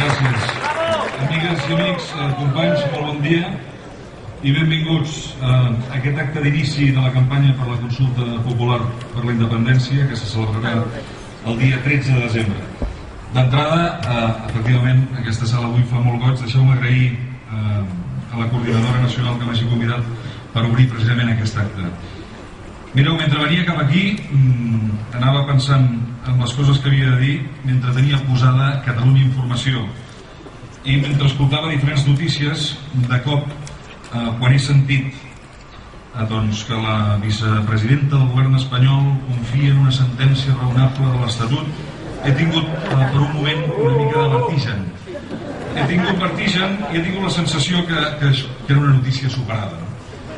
Gràcies. Amigues i amics, eh, companys, molt bon dia i benvinguts a aquest acte d'inici de la campanya per la consulta popular per la independència que se celebrarà el dia 13 de desembre. D'entrada, eh, efectivament, aquesta sala avui fa molt goig. Deixeu-me agrair eh, a la coordinadora nacional que m'hagi convidat per obrir precisament aquest acte. Mireu, mentre venia cap aquí, mmm, anava pensant en les coses que havia de dir mentre tenia posada Catalunya Informació. I mentre escoltava diferents notícies, de cop, eh, quan he sentit eh, doncs, que la vicepresidenta del govern espanyol confia en una sentència raonable de l'Estatut, he tingut eh, per un moment una mica de vertigen. He tingut vertigen i he tingut la sensació que, que, que era una notícia superada.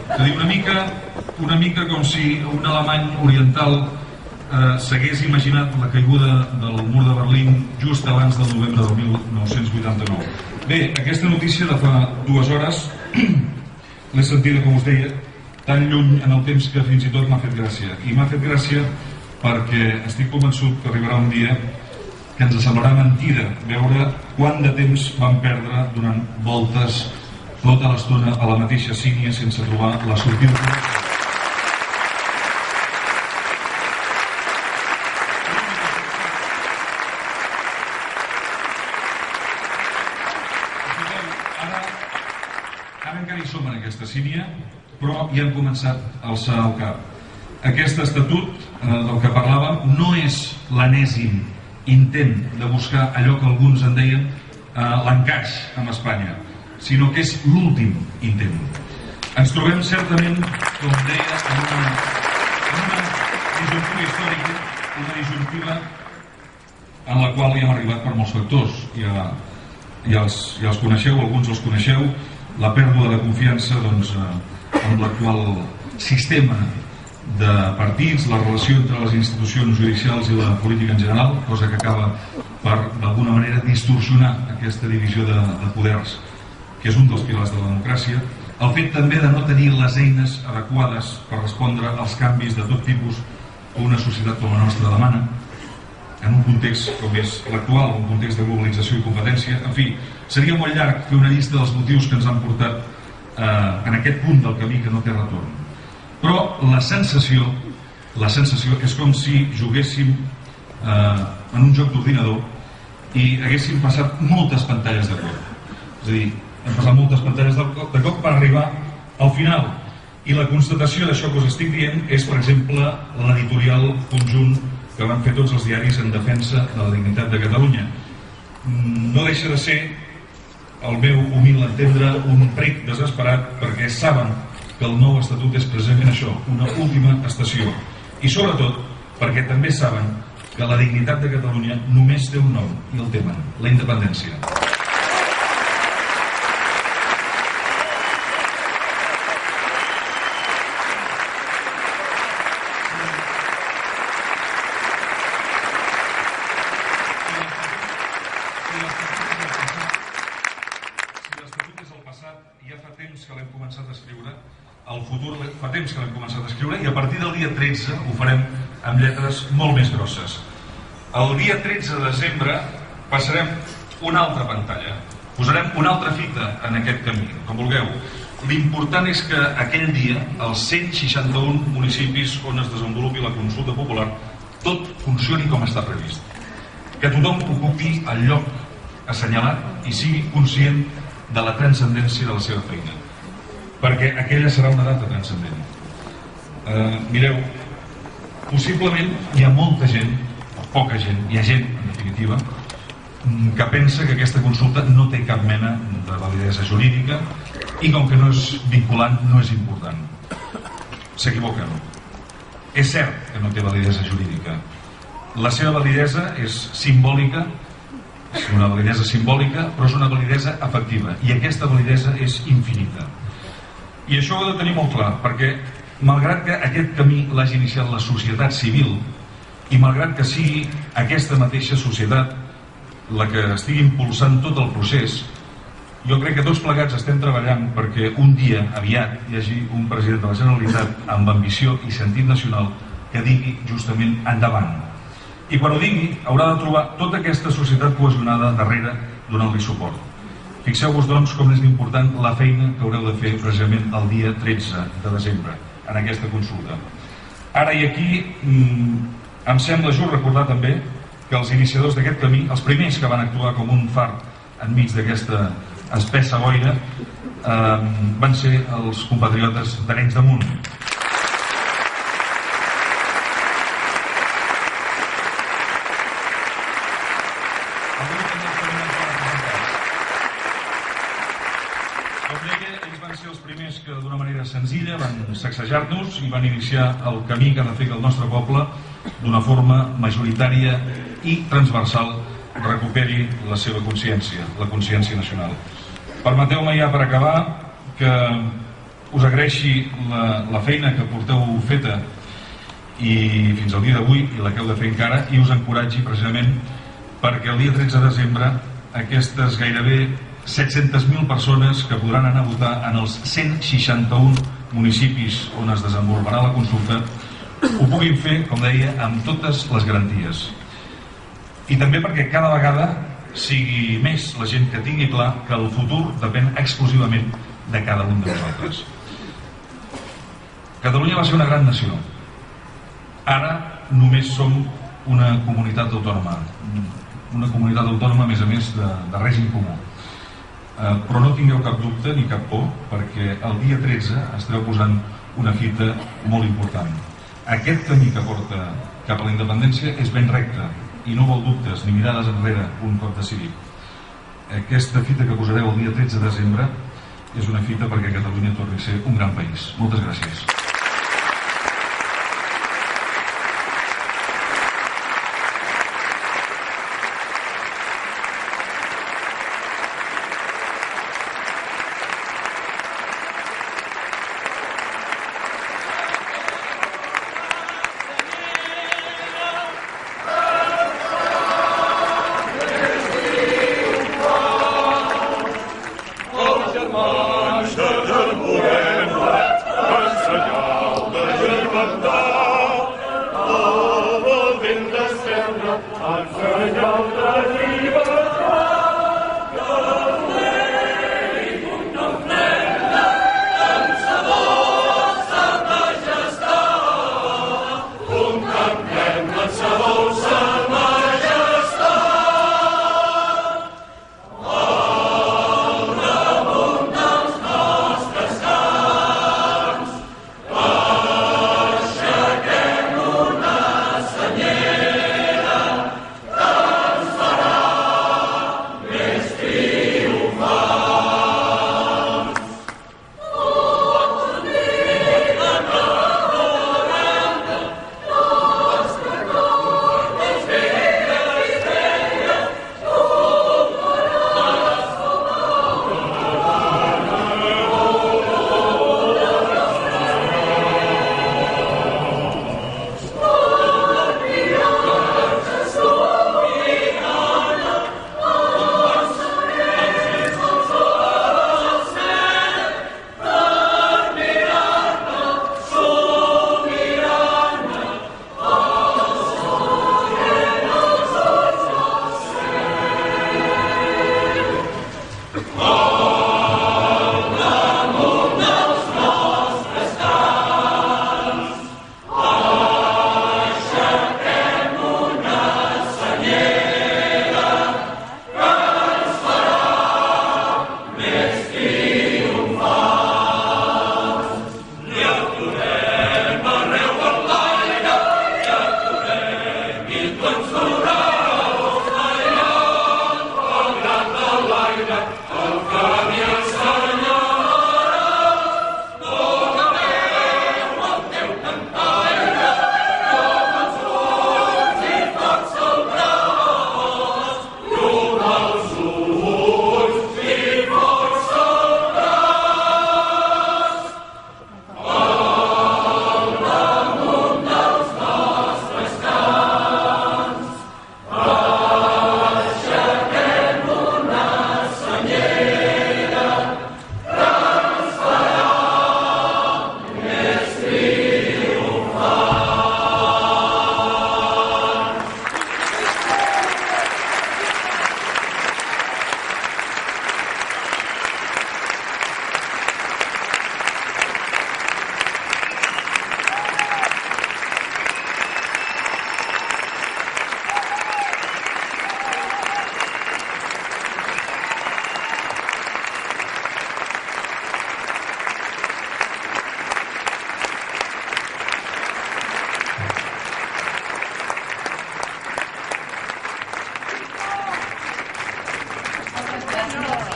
És a dir, una mica, una mica com si un alemany oriental eh, s'hagués imaginat la caiguda del mur de Berlín just abans del novembre del 1989. Bé, aquesta notícia de fa dues hores l'he sentida, com us deia, tan lluny en el temps que fins i tot m'ha fet gràcia. I m'ha fet gràcia perquè estic convençut que arribarà un dia que ens semblarà mentida veure quant de temps vam perdre durant voltes tota l'estona a la mateixa sínia sense trobar la sortida. Som en aquesta sínia, però ja hem començat a alçar el cap. Aquest estatut eh, del que parlàvem no és l'anèsim intent de buscar allò que alguns en deien eh, l'encaix amb Espanya, sinó que és l'últim intent. Ens trobem certament, com deia, en una, en una disjuntiva històrica, una disjuntiva en la qual hi hem arribat per molts factors. Ja, ja, els, ja els coneixeu, alguns els coneixeu, la pèrdua de confiança doncs, eh, amb l'actual sistema de partits, la relació entre les institucions judicials i la política en general, cosa que acaba per, d'alguna manera, distorsionar aquesta divisió de, de poders, que és un dels pilars de la democràcia, el fet també de no tenir les eines adequades per respondre als canvis de tot tipus que una societat com la nostra demana, en un context com és l'actual, un context de globalització i competència. En fi, seria molt llarg fer una llista dels motius que ens han portat eh, en aquest punt del camí que no té retorn. Però la sensació, la sensació és com si juguéssim eh, en un joc d'ordinador i haguéssim passat moltes pantalles de cop. És a dir, hem passat moltes pantalles de cop, de cop per arribar al final. I la constatació d'això que us estic dient és, per exemple, l'editorial conjunt que van fer tots els diaris en defensa de la dignitat de Catalunya. No deixa de ser, el meu humil entendre, un prec desesperat perquè saben que el nou estatut és precisament això, una última estació. I sobretot perquè també saben que la dignitat de Catalunya només té un nom i el temen, la independència. el futur fa temps que l'hem començat a escriure i a partir del dia 13 ho farem lletres molt més grosses. El dia 13 de desembre passarem una altra pantalla, posarem una altra fita en aquest camí, com vulgueu. L'important és que aquell dia, els 161 municipis on es desenvolupi la consulta popular, tot funcioni com està previst. Que tothom ocupi el lloc assenyalat i sigui conscient de la transcendència de la seva feina perquè aquella serà una data transcendent. Uh, mireu, possiblement hi ha molta gent, o poca gent, hi ha gent, en definitiva, que pensa que aquesta consulta no té cap mena de validesa jurídica i com que no és vinculant, no és important. S'equivoquen. És cert que no té validesa jurídica. La seva validesa és simbòlica, és una validesa simbòlica, però és una validesa efectiva. I aquesta validesa és infinita. I això ho ha de tenir molt clar, perquè malgrat que aquest camí l'hagi iniciat la societat civil i malgrat que sigui aquesta mateixa societat la que estigui impulsant tot el procés, jo crec que tots plegats estem treballant perquè un dia, aviat, hi hagi un president de la Generalitat amb ambició i sentit nacional que digui justament endavant. I quan ho digui, haurà de trobar tota aquesta societat cohesionada darrere donant-li suport. Fixeu-vos, doncs, com és important la feina que haureu de fer precisament el dia 13 de desembre, en aquesta consulta. Ara i aquí mm, em sembla just recordar també que els iniciadors d'aquest camí, els primers que van actuar com un far enmig d'aquesta espessa boira, eh, van ser els compatriotes d'Arenys de Munt. que d'una manera senzilla van sacsejar-nos i van iniciar el camí que ha de fer que el nostre poble d'una forma majoritària i transversal recuperi la seva consciència, la consciència nacional. Permeteu-me ja per acabar que us agraeixi la, la feina que porteu feta i fins al dia d'avui i la que heu de fer encara i us encoratgi precisament perquè el dia 13 de desembre aquestes gairebé 700.000 persones que podran anar a votar en els 161 municipis on es desenvoluparà la consulta ho puguin fer, com deia, amb totes les garanties. I també perquè cada vegada sigui més la gent que tingui clar que el futur depèn exclusivament de cada un de nosaltres. Catalunya va ser una gran nació. Ara només som una comunitat autònoma. Una comunitat autònoma, a més a més, de, de règim comú Eh, però no tingueu cap dubte ni cap por perquè el dia 13 estareu posant una fita molt important. Aquest camí que porta cap a la independència és ben recte i no vol dubtes ni mirades enrere un cop decidit. Aquesta fita que posareu el dia 13 de desembre és una fita perquè Catalunya torni a ser un gran país. Moltes gràcies.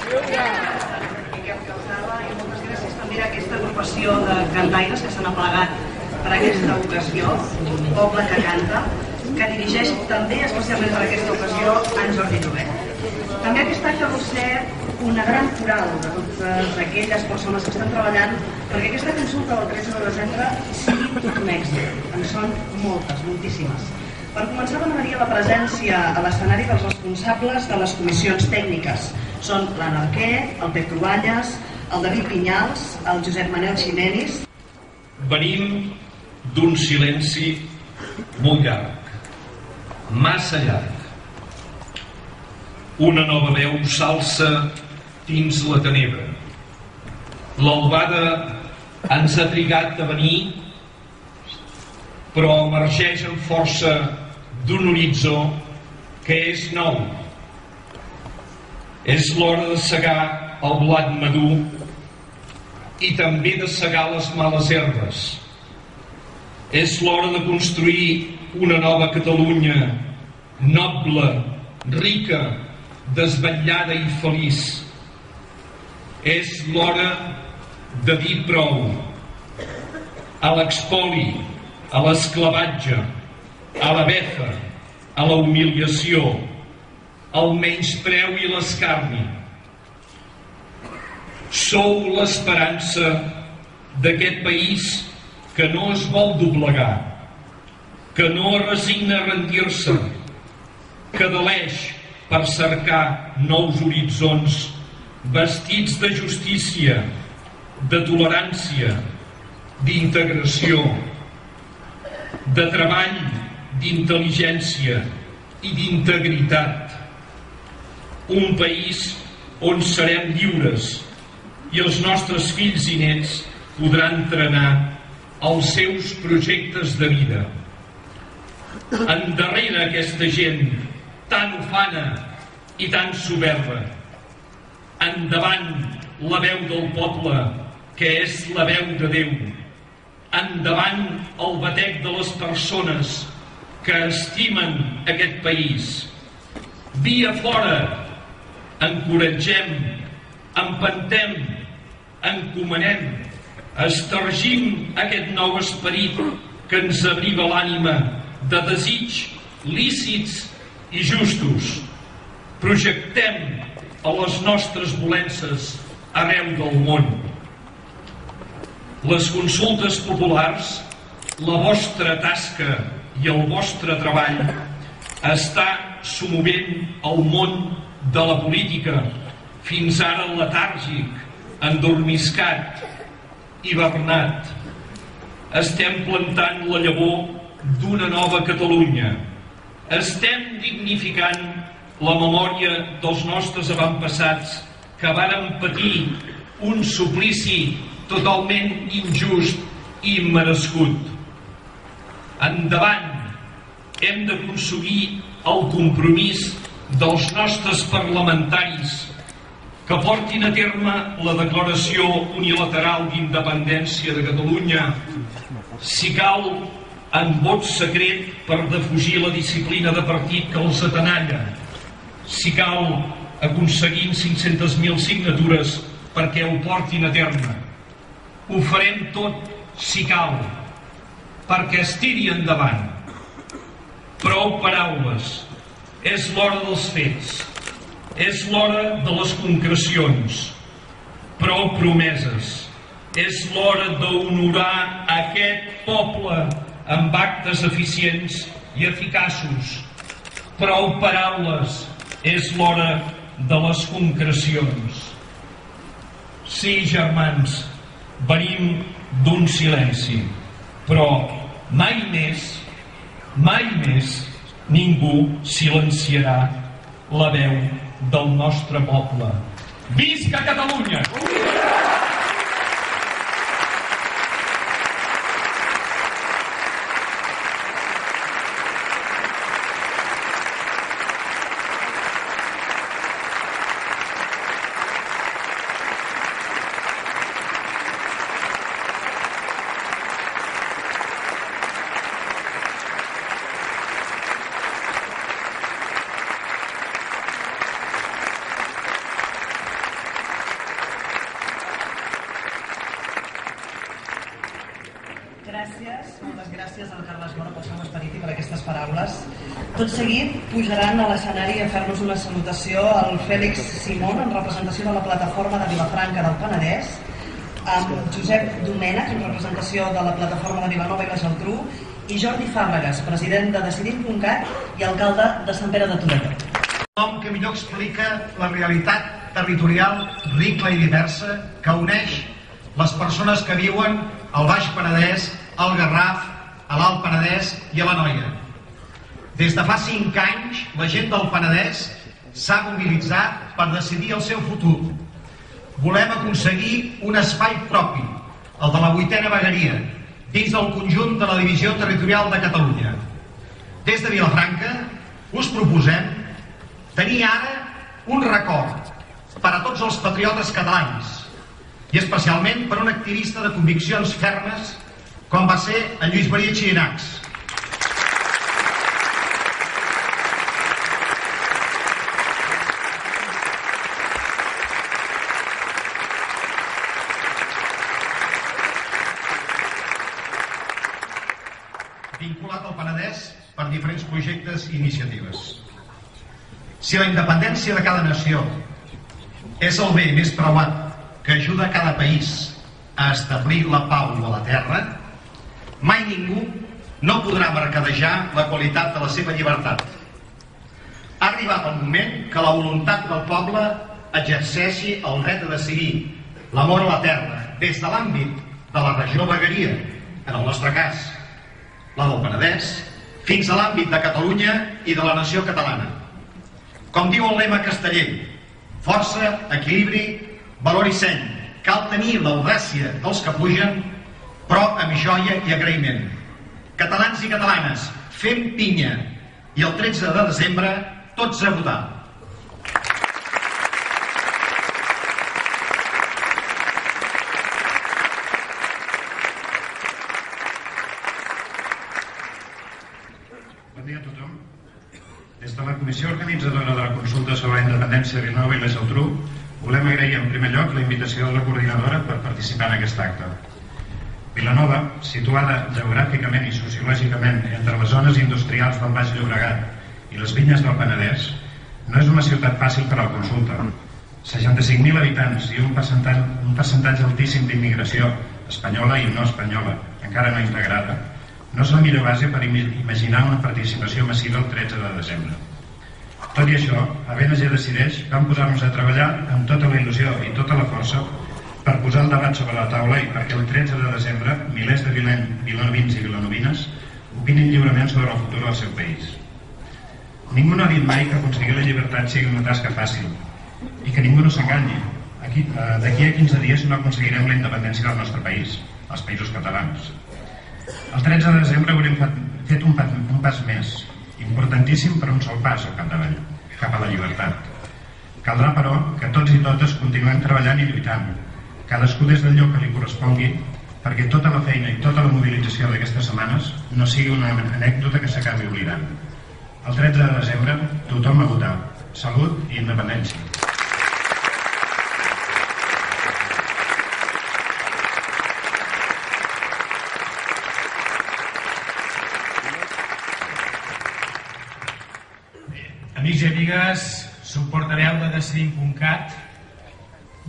Miquel Calzada, i moltes gràcies també a aquesta agrupació de cantaires que s'han aplegat per aquesta ocasió, Poble que canta, que dirigeix també especialment per aquesta ocasió en Jordi Llobet. També aquest any va ser una gran coral de totes aquelles persones que estan treballant perquè aquesta consulta del 13 de desembre sigui tot un èxit. En són moltes, moltíssimes. Per començar demanaria la presència a l'escenari dels responsables de les comissions tècniques, són l'Anarquer, el Pep Troballes, el David Pinyals, el Josep Manel Ximenis. Venim d'un silenci molt llarg, massa llarg. Una nova veu s'alça dins la tenebra. L'albada ens ha trigat a venir, però emergeix amb força d'un horitzó que és nou. És l'hora de segar el blat madur i també de segar les males herbes. És l'hora de construir una nova Catalunya noble, rica, desvetllada i feliç. És l'hora de dir prou a l'expoli, a l'esclavatge, a la befa, a la humiliació, al menyspreu i l'escarni. Sou l'esperança d'aquest país que no es vol doblegar, que no es resigna a rendir-se, que deleix per cercar nous horitzons vestits de justícia, de tolerància, d'integració, de treball, d'intel·ligència i d'integritat. Un país on serem lliures i els nostres fills i nets podran entrenar els seus projectes de vida. Endarrere aquesta gent tan ufana i tan soberba. Endavant la veu del poble, que és la veu de Déu. Endavant el batec de les persones que estimen aquest país. Via fora, encoratgem, empantem, encomanem, estargim aquest nou esperit que ens abriva l'ànima de desig lícits i justos. Projectem a les nostres volences arreu del món. Les consultes populars, la vostra tasca i el vostre treball està somovent el món de la política, fins ara letàrgic, endormiscat, hivernat. Estem plantant la llavor d'una nova Catalunya, estem dignificant la memòria dels nostres avantpassats que varen patir un suplici totalment injust i immerescut. Endavant, hem d'aconseguir el compromís dels nostres parlamentaris que portin a terme la declaració unilateral d'independència de Catalunya, si cal en vot secret per defugir la disciplina de partit que els atenalla. Si cal, aconseguint 500.000 signatures perquè ho portin a terme. Ho farem tot, si cal, perquè es tiri endavant. Prou paraules. És l'hora dels fets. És l'hora de les concrecions. Prou promeses. És l'hora d'honorar aquest poble amb actes eficients i eficaços. Prou paraules, és l'hora de les concrecions. Sí, germans, venim d'un silenci, però mai més, mai més, ningú silenciarà la veu del nostre poble. Visca Catalunya! paraules. Salutació al Fèlix Simón en representació de la plataforma de Vilafranca del Penedès, amb Josep Domènech en representació de la plataforma de Vilanova i la Geltrú i Jordi Fàbregas, president de Decidim.cat i alcalde de Sant Pere de Torelló. Nom que millor explica la realitat territorial rica i diversa que uneix les persones que viuen al Baix Penedès, al Garraf, a l'Alt Penedès i a la Noia des de fa cinc anys, la gent del Penedès s'ha mobilitzat per decidir el seu futur. Volem aconseguir un espai propi, el de la vuitena vegueria, dins del conjunt de la Divisió Territorial de Catalunya. Des de Vilafranca us proposem tenir ara un record per a tots els patriotes catalans i especialment per un activista de conviccions fermes com va ser en Lluís Maria Xirinacs, vinculat al Penedès per diferents projectes i iniciatives. Si la independència de cada nació és el bé més preuat que ajuda cada país a establir la pau a la terra, mai ningú no podrà mercadejar la qualitat de la seva llibertat. Ha arribat el moment que la voluntat del poble exerceixi el dret a decidir l'amor a la terra des de l'àmbit de la regió vegueria, en el nostre cas, la del Penedès, fins a l'àmbit de Catalunya i de la nació catalana. Com diu el lema casteller, força, equilibri, valor i seny. Cal tenir l'audàcia dels que pugen, però amb joia i agraïment. Catalans i catalanes, fem pinya i el 13 de desembre tots a votar. Bon dia a tothom. Des de la comissió organitzadora de la consulta sobre la independència de Vilanova i la Geltrú volem agrair en primer lloc la invitació de la coordinadora per participar en aquest acte. Vilanova, situada geogràficament i sociològicament entre les zones industrials del Baix Llobregat i les vinyes del Penedès, no és una ciutat fàcil per a la consulta. 65.000 habitants i un percentatge, un percentatge altíssim d'immigració espanyola i no espanyola, encara no integrada, no és la millor base per imaginar una participació massiva el 13 de desembre. Tot i això, a BNG Decideix vam posar-nos a treballar amb tota la il·lusió i tota la força per posar el debat sobre la taula i perquè el 13 de desembre milers de vilanovins i vilanovines opinin lliurement sobre el futur del seu país. Ningú no ha dit mai que aconseguir la llibertat sigui una tasca fàcil i que ningú no s'enganyi. D'aquí a 15 dies no aconseguirem la independència del nostre país, els països catalans. El 13 de desembre haurem fet un un pas més, importantíssim per un sol pas al capdavall, cap a la llibertat. Caldrà, però, que tots i totes continuem treballant i lluitant, cadascú des del lloc que li correspongui, perquè tota la feina i tota la mobilització d'aquestes setmanes no sigui una anècdota que s'acabi oblidant. El 13 de desembre, tothom a votar. Salut i independència. Amics i amigues, soc portaveu de Decidim.cat,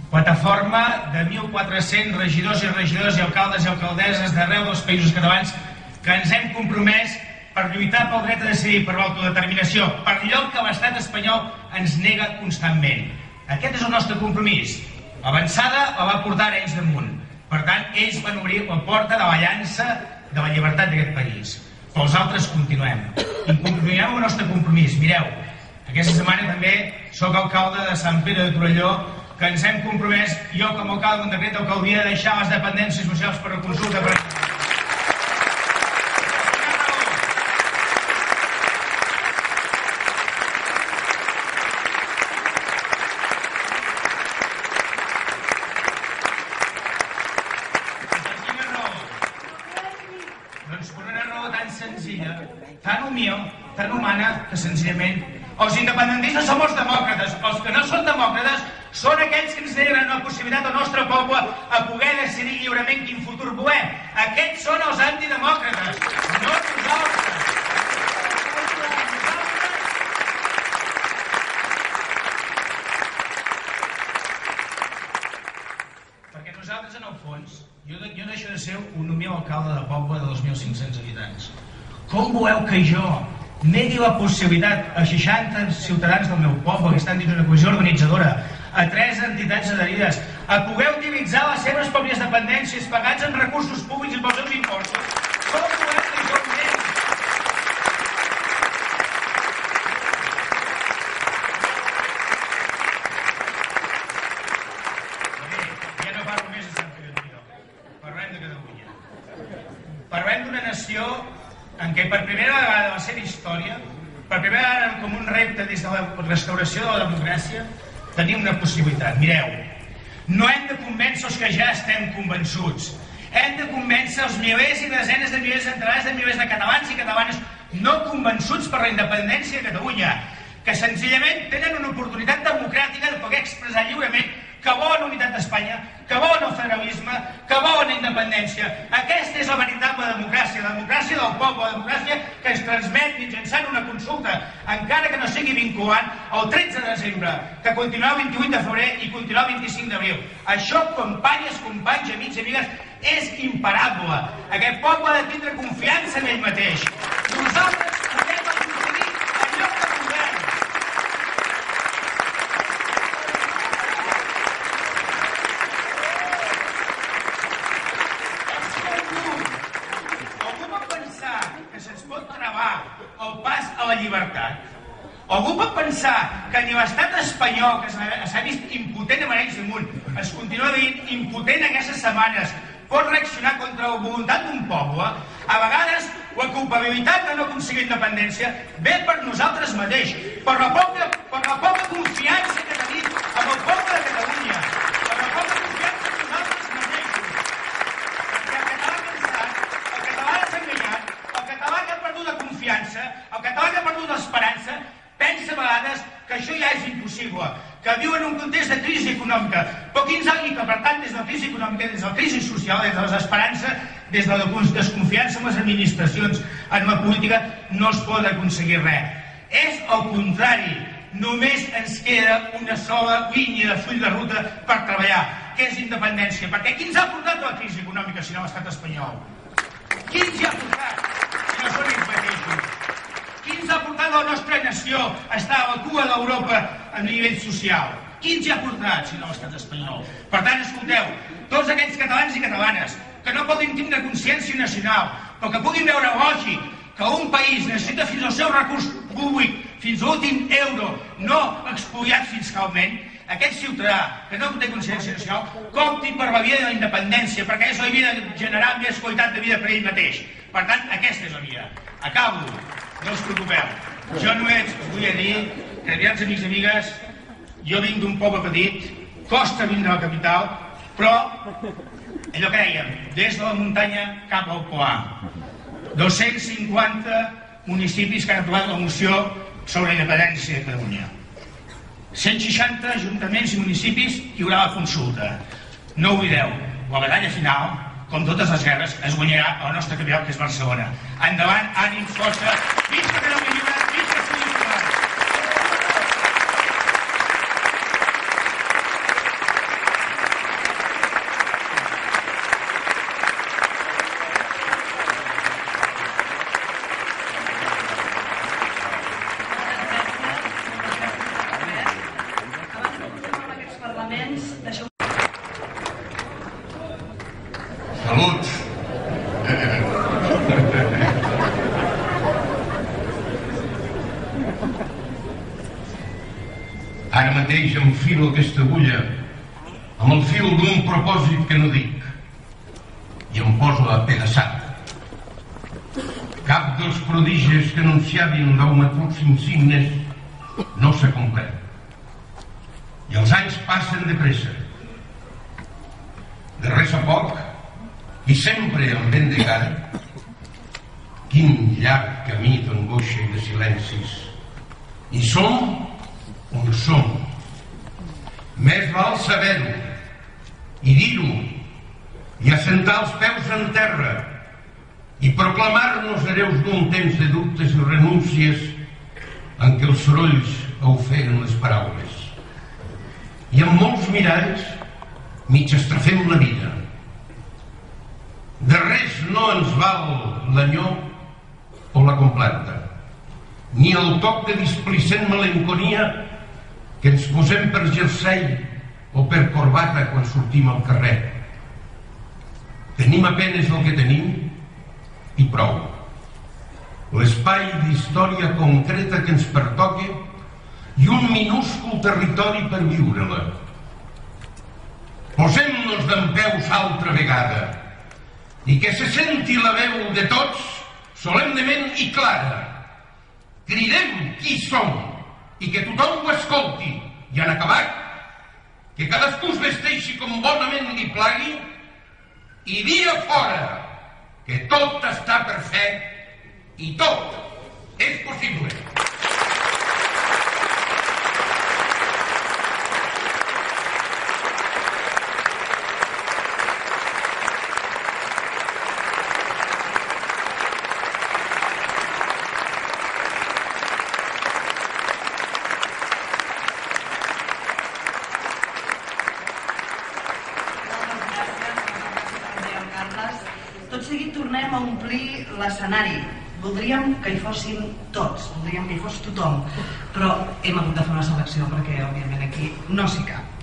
plataforma de 1.400 regidors i regidors i alcaldes i alcaldesses d'arreu dels països catalans que ens hem compromès per lluitar pel dret a decidir, per l'autodeterminació, per allò que l'estat espanyol ens nega constantment. Aquest és el nostre compromís. L'avançada la va portar ells damunt. Per tant, ells van obrir la porta de la llança de la llibertat d'aquest país. Però els altres continuem. I continuem el nostre compromís. Mireu, aquesta setmana també sóc alcalde de Sant Pere de Torelló que ens hem compromès, jo com a alcalde d'un decret d'alcaldia, de deixar les dependències socials per a consulta. Per... Doncs tan senzilla, tan humil, tan humana, que senzillament els independentistes som els demòcrates. Els que no són demòcrates són aquells que ens deien la possibilitat al nostre poble a poder decidir lliurement quin futur volem. Aquests són els antidemòcrates, no nosaltres. Perquè nosaltres, en jo, jo deixo de ser un humil alcalde de poble de 2.500 habitants. Com voleu que jo, negui la possibilitat a 60 ciutadans del meu poble que estan dins una comissió organitzadora, a tres entitats adherides, a poder utilitzar les seves pròpies dependències pagats amb recursos públics i pels seus impostos? Com voleu que jo ho negui? Bé, ja no parlo més de Sant Pere Torelló. Parlem de Catalunya. Parlem d'una nació en què per primera vegada a la seva història, per primera vegada com un repte des de la restauració de la democràcia, tenim una possibilitat. Mireu, no hem de convèncer els que ja estem convençuts. Hem de convèncer els milers i desenes de milers, centenars de milers de catalans i catalanes no convençuts per la independència de Catalunya, que senzillament tenen una oportunitat democràtica de poder expressar lliurement que volen unitat d'Espanya, que volen el federalisme, independència. Aquesta és la veritable democràcia, la democràcia del poble, la democràcia que es transmet mitjançant una consulta, encara que no sigui vinculant, el 13 de desembre, que continuarà el 28 de febrer i continuarà el 25 d'abril. Això, companyes, companys, amics i amigues, és imparable. Aquest poble ha de tindre confiança en ell mateix. Nosaltres podem aconseguir allò que volem. Algú pot pensar que se'ns pot travar el pas a la llibertat? Algú pot pensar que ni l'estat espanyol, que s'ha vist impotent a Marenys damunt, es continua dient impotent aquestes setmanes, pot reaccionar contra la voluntat d'un poble? A vegades la culpabilitat de no aconseguir independència ve per nosaltres mateix, per la poca, per la poca confiança que tenim amb el poble de Catalunya, per la poca confiança en nosaltres mateixos. Perquè el català ha pensat, el català s'ha enganyat, el català que ha perdut la confiança, el català que ha perdut l'esperança, pensa a vegades que això ja és impossible, que viu en un context de crisi econòmica, però quins anys que, per tant, des de la crisi econòmica, des de la crisi social, des de la desesperança, des de la desconfiança en les administracions, en la política, no es pot aconseguir res. És el contrari, només ens queda una sola línia de full de ruta per treballar, que és independència. Perquè qui ens ha portat la crisi econòmica si no l'estat espanyol? Qui ens hi ha portat si no són ells mateixos? Qui ens ha portat la nostra nació a estar a la cua d'Europa a nivell social? Qui ens hi ha portat, si no l'estat espanyol? Per tant, escolteu, tots aquells catalans i catalanes que no poden tindre consciència nacional, però que puguin veure lògic que un país necessita fins al seu recurs públic, fins a l'últim euro, no expoliat fiscalment, aquest ciutadà que no té consciència nacional compti per la via de la independència, perquè és la via de generar més qualitat de vida per ell mateix. Per tant, aquesta és la via. Acabo. No us preocupeu. Jo només us vull dir que, aviats amics i amigues, jo vinc d'un poble petit, costa vindre a la capital, però allò que dèiem, des de la muntanya cap al Poà. 250 municipis que han aprovat la moció sobre la independència de Catalunya. 160 ajuntaments i municipis hi haurà la consulta. No oblideu, la batalla final, com totes les guerres, es guanyarà a la nostra capital, que és Barcelona. Endavant, ànim, força, visca Catalunya lliure, visca Estudis Catalans! Abans de continuar amb aquests parlaments, deixeu Salut! Ara mateix enfilo aquesta agulla amb el fil d'un propòsit que no dic i em poso a pedaçat. Cap dels prodigis que anunciaven l'aumaturs insignes no s'ha complert. I els anys passen de pressa. De res a poc, i sempre amb vent de cara, quin llarg camí d'angoixa i de silencis. I som on som. Més val saber-ho i dir-ho i assentar els peus en terra i proclamar-nos hereus d'un temps de dubtes i renúncies en què els sorolls ofeguen les paraules. I amb molts miralls mig estrafem la vida. De res no ens val l'anyó o la completa, ni el toc de displicent melanconia que ens posem per jersei o per corbata quan sortim al carrer. Tenim apenes el que tenim i prou. L'espai d'història concreta que ens pertoca i un minúscul territori per viure-la. Posem-nos d'en peus altra vegada i que se senti la veu de tots solemnement i clara. Cridem qui som i que tothom ho escolti i han acabat que cadascú es vesteixi com bonament li plagui i dia fora que tot està per fer i tot és possible. Tot seguit tornem a omplir l'escenari. Voldríem que hi fossin tots, voldríem que hi fos tothom, però hem hagut de fer una selecció perquè, òbviament, aquí no s'hi cap.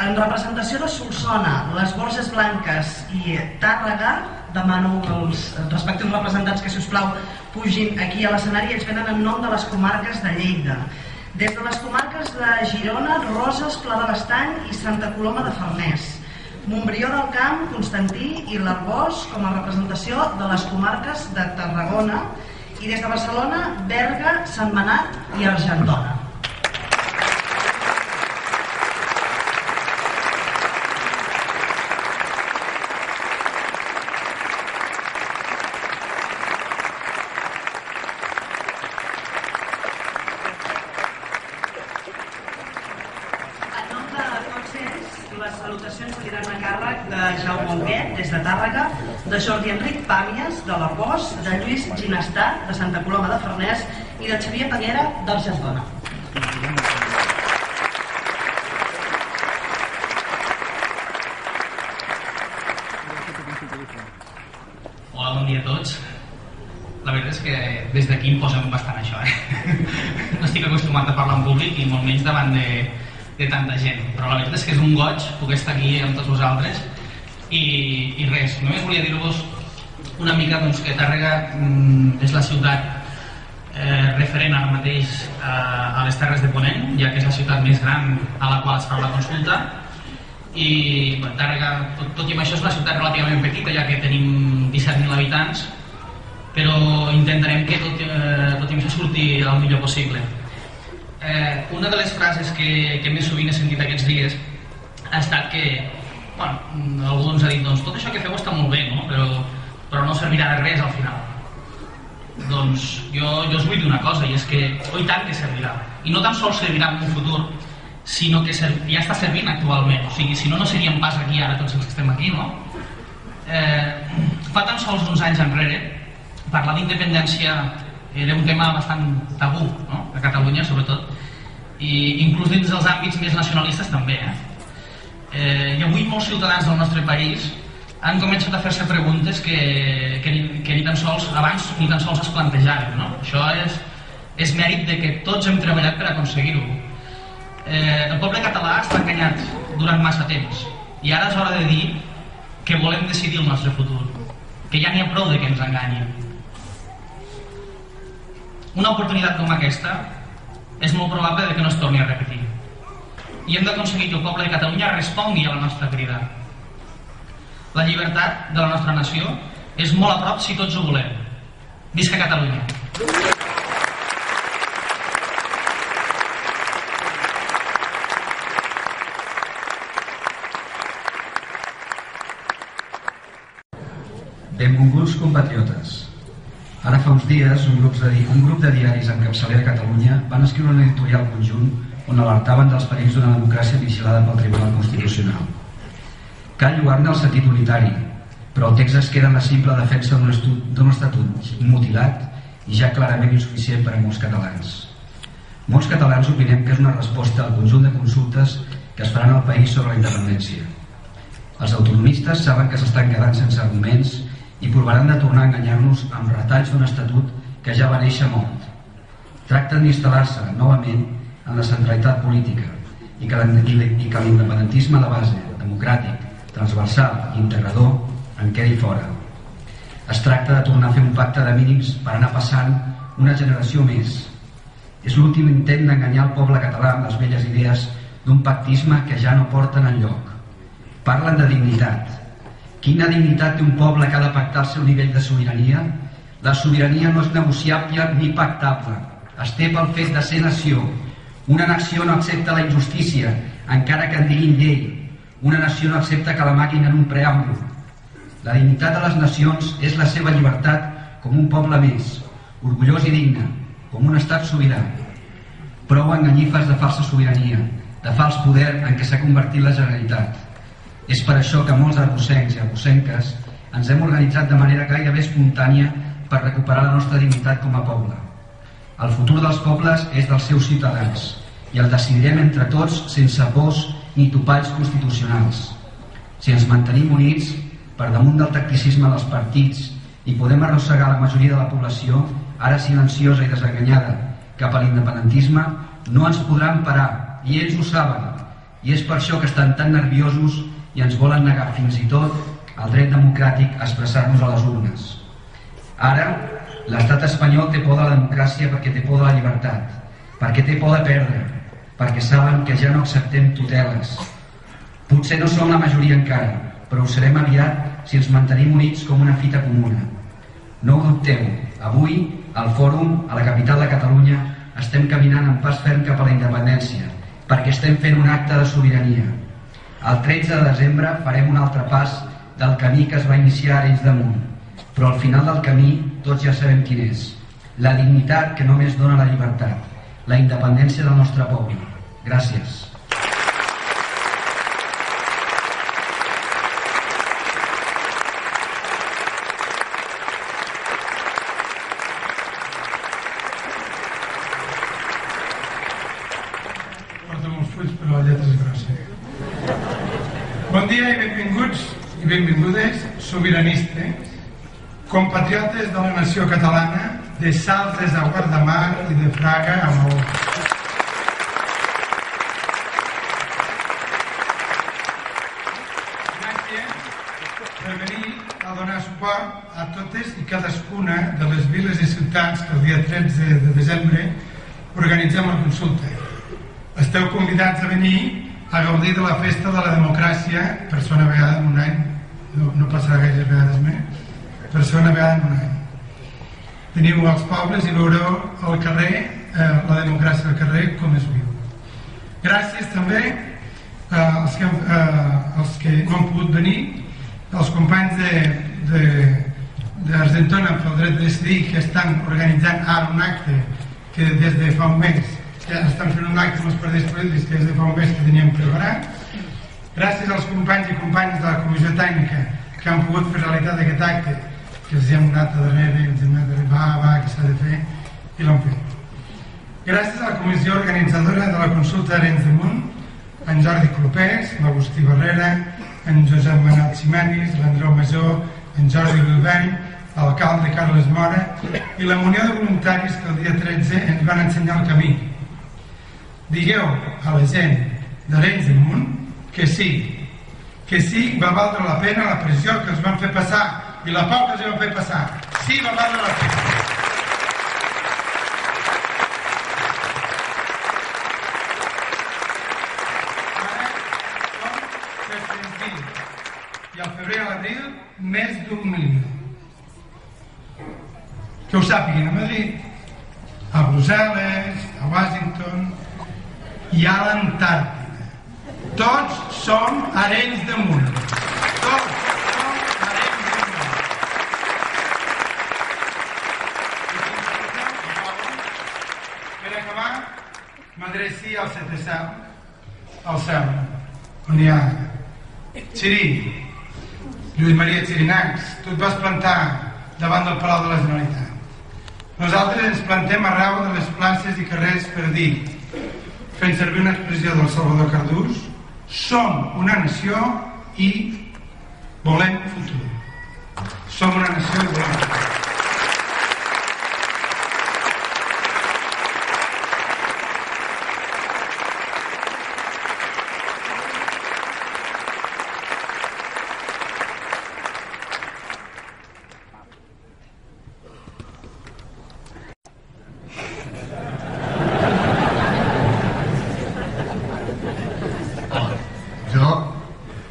En representació de Solsona, les Borges Blanques i Tàrrega, demano als respectius representants que, si us plau, pugin aquí a l'escenari i ens venen en nom de les comarques de Lleida. Des de les comarques de Girona, Roses, Pla de l'Estany i Santa Coloma de Farners. Montbrió del Camp, Constantí i l'Arbós com a representació de les comarques de Tarragona i des de Barcelona, Berga, Sentmenat i Argentona. En nom de tots ells, les salutacions aniran a càrrec de Jaume Huguet, des de Tàrrega, de Jordi Enric Pàmies, de l'Arbós, de Lluís Ginestà, de Santa Coloma de Farners i de Xavier Penyera, d'Argentona. Hola, bon dia a tots. La veritat és que des d'aquí em posen bastant això, eh? No estic acostumat a parlar en públic i molt menys davant de, de tanta gent. Però la veritat és que és un goig poder estar aquí amb tots vosaltres. I, i res, només volia dir-vos una mica doncs, que Tàrrega mm, és la ciutat mateix a, a les Terres de Ponent, ja que és la ciutat més gran a la qual es fa la consulta. I bueno, Tàrrega, tot, tot i amb això és una ciutat relativament petita ja que tenim 17.000 habitants però intentarem que tot, eh, tot i això surti el millor possible. Eh, una de les frases que, que més sovint he sentit aquests dies ha estat que bueno, algú ens ha dit doncs tot això que feu està molt bé no? però, però no servirà de res al final doncs jo, jo us vull dir una cosa i és que oh, i tant que servirà i no tan sols servirà en un futur sinó que ser, ja està servint actualment. O sigui, si no, no seríem pas aquí ara tots els que estem aquí, no? Eh, fa tan sols uns anys enrere, parlar d'independència era un tema bastant tabú, no? A Catalunya, sobretot, i inclús dins dels àmbits més nacionalistes també, eh? eh I avui molts ciutadans del nostre país han començat a fer-se preguntes que, que, ni, que ni tan sols abans ni tan sols es plantejaven, no? Això és, és mèrit de que tots hem treballat per aconseguir-ho. Eh, el poble català està enganyat durant massa temps i ara és hora de dir que volem decidir el nostre futur que ja n'hi ha prou de que ens enganyin. Una oportunitat com aquesta és molt probable de que no es torni a repetir. I hem d'aconseguir que el poble de Catalunya respongui a la nostra crida la llibertat de la nostra nació és molt a prop si tots ho volem visca Catalunya Benvolguts compatriotes. Ara fa uns dies, un grup de, un grup de diaris amb capçalera Catalunya van escriure un editorial conjunt on alertaven dels perills d'una democràcia vigilada pel Tribunal Constitucional. Cal llogar-ne el sentit unitari, però el text es queda en la simple defensa d'un estatut, mutilat i ja clarament insuficient per a molts catalans. Molts catalans opinem que és una resposta al conjunt de consultes que es faran al país sobre la independència. Els autonomistes saben que s'estan quedant sense arguments i provaran de tornar a enganyar-nos amb retalls d'un estatut que ja va néixer mort. Tracten d'instal·lar-se novament en la centralitat política i que l'independentisme de base, democràtic, transversal i integrador en quedi fora. Es tracta de tornar a fer un pacte de mínims per anar passant una generació més. És l'últim intent d'enganyar el poble català amb les velles idees d'un pactisme que ja no porten enlloc. Parlen de dignitat. Quina dignitat té un poble que ha de pactar el seu nivell de sobirania? La sobirania no és negociable ni pactable. Es té pel fet de ser nació. Una nació no accepta la injustícia, encara que en diguin llei. Una nació no accepta que la màquina en un preàmbul. La dignitat de les nacions és la seva llibertat com un poble més, orgullós i digne, com un estat sobirà. Prou enganyifes de falsa sobirania, de fals poder en què s'ha convertit la Generalitat. És per això que molts arrossencs i arrossenques ens hem organitzat de manera gairebé espontània per recuperar la nostra dignitat com a poble. El futur dels pobles és dels seus ciutadans i el decidirem entre tots sense pors ni topalls constitucionals. Si ens mantenim units, per damunt del tacticisme dels partits i podem arrossegar la majoria de la població, ara silenciosa i desenganyada, cap a l'independentisme, no ens podran parar, i ells ho saben. I és per això que estan tan nerviosos i ens volen negar fins i tot el dret democràtic a expressar-nos a les urnes. Ara, l'estat espanyol té por de la democràcia perquè té por de la llibertat, perquè té por de perdre, perquè saben que ja no acceptem tuteles. Potser no som la majoria encara, però ho serem aviat si ens mantenim units com una fita comuna. No ho dubteu, avui, al Fòrum, a la capital de Catalunya, estem caminant en pas ferm cap a la independència, perquè estem fent un acte de sobirania. El 13 de desembre farem un altre pas del camí que es va iniciar a Arenys de Munt, però al final del camí tots ja sabem quin és. La dignitat que només dona la llibertat, la independència del nostre poble. Gràcies. Bon dia i benvinguts i benvingudes sobiranistes, compatriotes de la nació catalana, de Saltes a Guardamar i de Fraga a Maó. Gràcies per venir a donar suport a totes i cadascuna de les viles i ciutats que el dia 13 de desembre organitzem la consulta. Esteu convidats a venir a gaudir de la festa de la democràcia per segona vegada en un any no, no passarà gaire vegades més per segona vegada en un any veniu als pobles i veureu al carrer eh, la democràcia al carrer com es viu gràcies també eh, als, que, eh, als que no han pogut venir els companys de, de, d'Argentona pel dret de decidir que estan organitzant ara un acte que des de fa un mes ja estan fent un acte amb els partits polítics que des de fa un mes que teníem preparat. Gràcies als companys i companyes de la Comissió Tècnica que han pogut fer realitat aquest acte, que els hem anat a darrere, ens hem anat a va, va, que s'ha de fer, i l'han fet. Gràcies a la comissió organitzadora de la consulta d'Arenys de Munt, en Jordi Clopés, l'Agustí Barrera, en Josep Manuel Ximenis, l'Andreu Major, en Jordi Bilbany, l'alcalde Carles Mora i la munió de voluntaris que el dia 13 ens van ensenyar el camí digueu a la gent d'Arenys de Munt que sí, que sí va valdre la pena la pressió que els van fer passar i la por que els van fer passar. Sí, va valdre la pena. i al febrer a l'abril més d'un milió. Que ho sàpiguin a Madrid, a Brussel·les, a Washington, i a l'Antàrtida. Tots som Arenys de Munt. Tots som Arenys de Munt. Per acabar, m'adreci al setè cel, al cel, on hi ha Xirí, Lluís Maria Xirinancs, tu et vas plantar davant del Palau de la Generalitat. Nosaltres ens plantem arreu de les places i carrers per dir fent servir una expressió del Salvador Cardús, som una nació i Volem futur. Som una nació i volem futur. Jo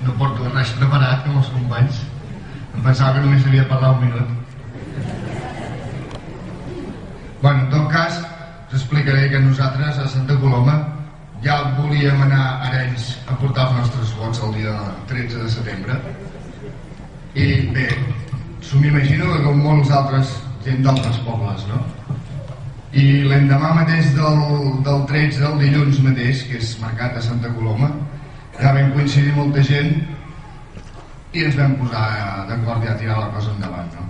no porto res preparat com els companys. Em pensava que només havia de parlar un minut. Bueno, en tot cas, us explicaré que nosaltres a Santa Coloma ja volíem anar a Arenys a portar els nostres vots el dia 13 de setembre. I bé, s'ho m'imagino que com molts altres gent d'altres pobles, no? I l'endemà mateix del, del 13, el dilluns mateix, que és marcat a Santa Coloma, ja vam coincidir molta gent i ens vam posar d'acord ja a tirar la cosa endavant, no?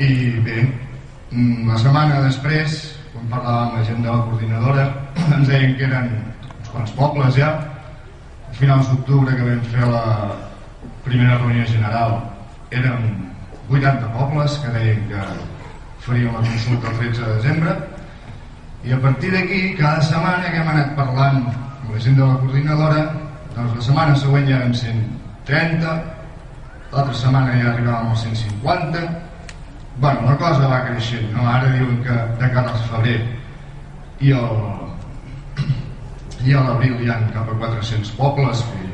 I bé, mm, la setmana després, quan parlàvem amb la gent de la coordinadora, ens deien que eren uns quants pobles ja. A finals d'octubre que vam fer la primera reunió general eren 80 pobles que deien que farien la consulta el 13 de desembre i a partir d'aquí cada setmana que hem anat parlant amb la gent de la coordinadora doncs la setmana següent ja eren 130 l'altra setmana ja arribàvem als 150 bueno, la cosa va creixent no? ara diuen que de cara al febrer i el i a l'abril hi ha cap a 400 pobles i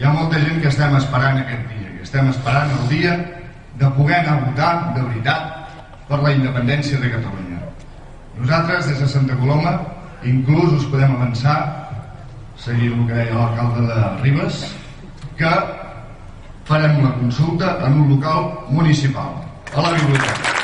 hi ha molta gent que estem esperant aquest dia que estem esperant el dia de poder anar a votar de veritat per la independència de Catalunya. Nosaltres des de Santa Coloma inclús us podem avançar seguint el que deia l'alcalde de Ribes que farem la consulta en un local municipal a la biblioteca.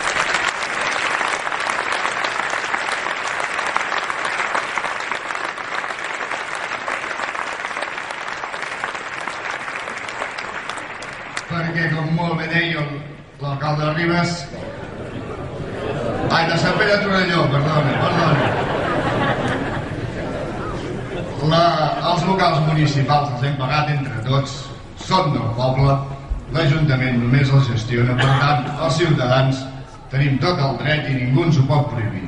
Perquè com molt bé deia l'alcalde de Ribes ai, de Sant Pere Torelló perdona, perdona. La, els locals municipals els hem pagat entre tots són del poble l'Ajuntament només els gestiona per tant els ciutadans tenim tot el dret i ningú ens ho pot prohibir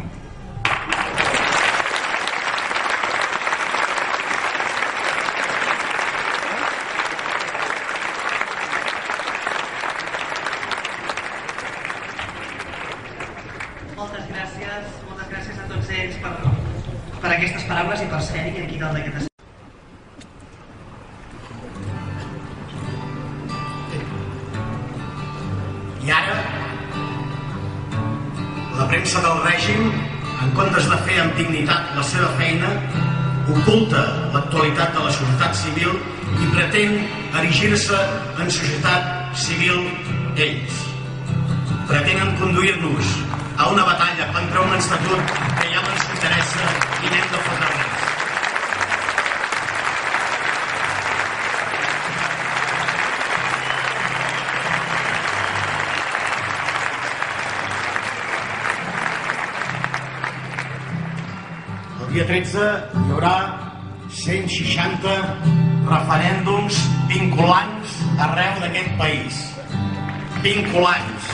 Vinculants.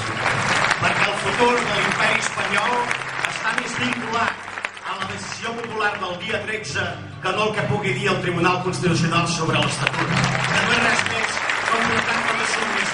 Perquè el futur de l'imperi espanyol està més vinculat a la decisió popular del dia 13 que no el que pugui dir el Tribunal Constitucional sobre l'Estatut. No és res més que un camp de submissió.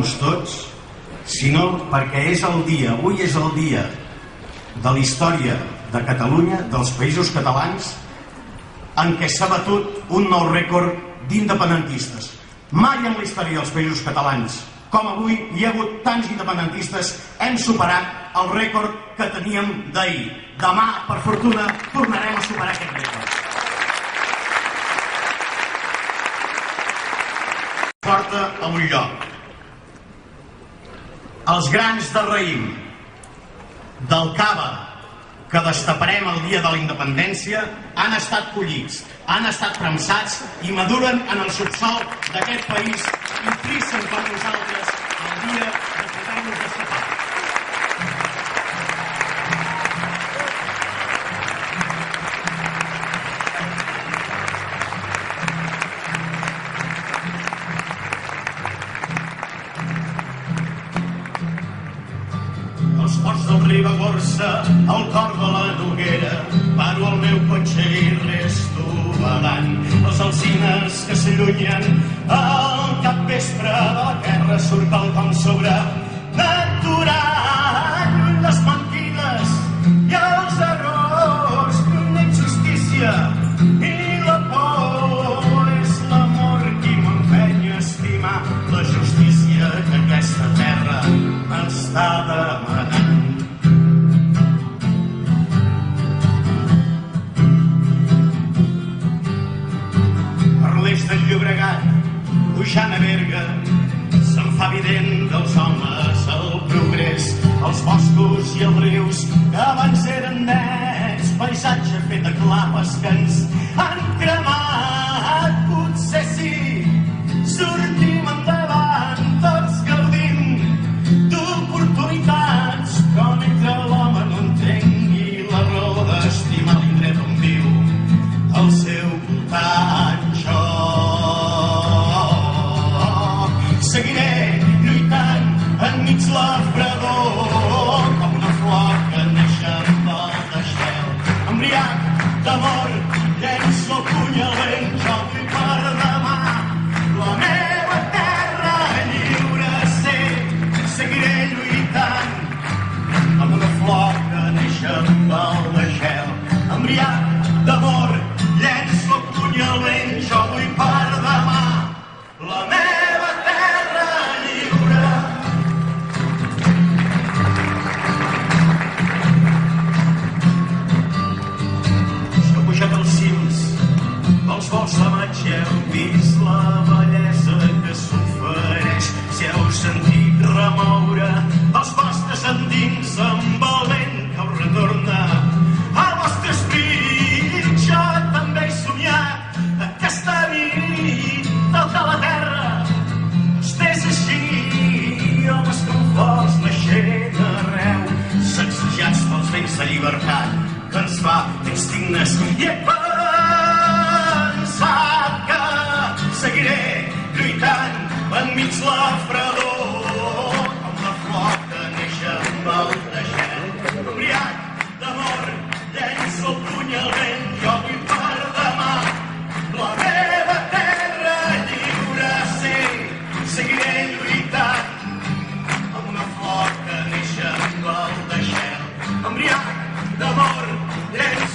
junts tots, sinó perquè és el dia, avui és el dia de la història de Catalunya, dels països catalans, en què s'ha batut un nou rècord d'independentistes. Mai en la història dels països catalans, com avui, hi ha hagut tants independentistes, hem superat el rècord que teníem d'ahir. Demà, per fortuna, tornarem a superar aquest rècord. Porta a un lloc els grans de raïm. Del cava que destaparem el dia de la independència han estat collits, han estat premsats i maduren en el subsol d'aquest país i trissen per nosaltres el dia s'allunyen. Al capvespre de la terra surt el com sobre natural. hambriac d'amor, llenç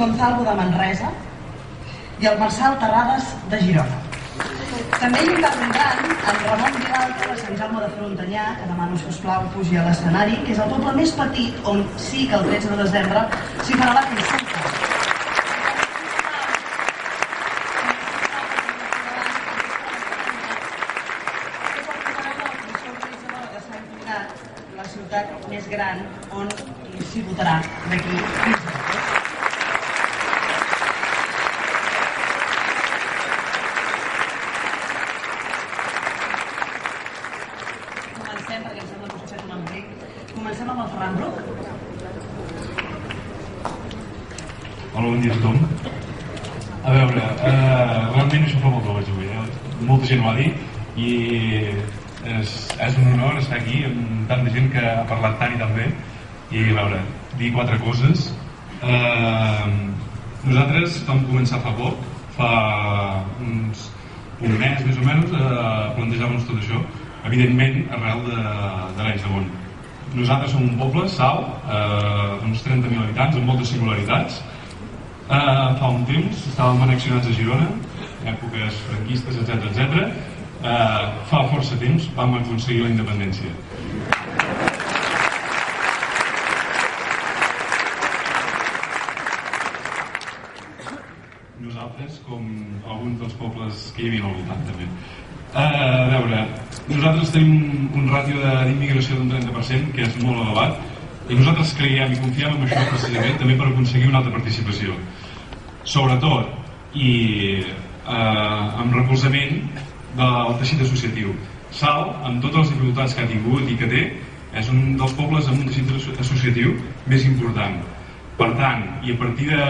Gonzalvo, de Manresa. I el Marçal Terrades, de Girona. També hi intervindran el Ramon Vilalta, de Sant Jaume de Frontanyà, que demano, sisplau, pugi a l'escenari, que és el poble més petit on sí que el 13 de desembre s'hi farà la consulta. la ciutat més gran on s'hi votarà d'aquí 15 dies. Comencem, perquè em sembla que us he fet un embric. Comencem amb el Ferran Bruc. Hola, bon dia a tothom. A veure, eh, realment això fa molt que ho vaig avui. Eh? Molta gent ho ha dit i és, és un honor estar aquí amb tanta gent que ha parlat tant i tan bé. I a veure, dir quatre coses. Eh, nosaltres vam començar fa poc, fa uns, un mes més o menys, a plantejar-nos tot això, evidentment arrel de, de l'any segon. Nosaltres som un poble, Sal, eh, d'uns 30.000 habitants, amb moltes singularitats, Uh, fa un temps estàvem annexionats a Girona, èpoques franquistes, etc etc. Uh, fa força temps vam aconseguir la independència. Nosaltres, com alguns dels pobles que hi havia al voltant també. Uh, a veure, nosaltres tenim un ràtio d'immigració d'un 30%, que és molt elevat, i nosaltres creiem i confiem en això precisament també per aconseguir una altra participació sobretot i eh, amb recolzament del teixit associatiu. Sal, amb totes les dificultats que ha tingut i que té, és un dels pobles amb un teixit asso- associatiu més important. Per tant, i a partir de,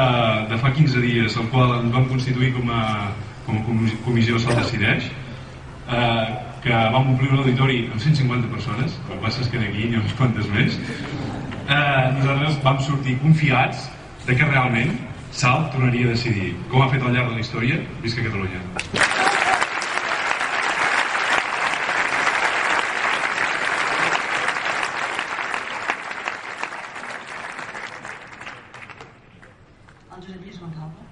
de fa 15 dies, el qual ens vam constituir com a, com a comis- comissió Sal Decideix, eh, que vam omplir un auditori amb 150 persones, el és que aquí n'hi ha unes quantes més, eh, nosaltres vam sortir confiats de que realment Sal tornaria a decidir, com ha fet al llarg de la història, visca Catalunya. El Josep Lluís Gonzalvo.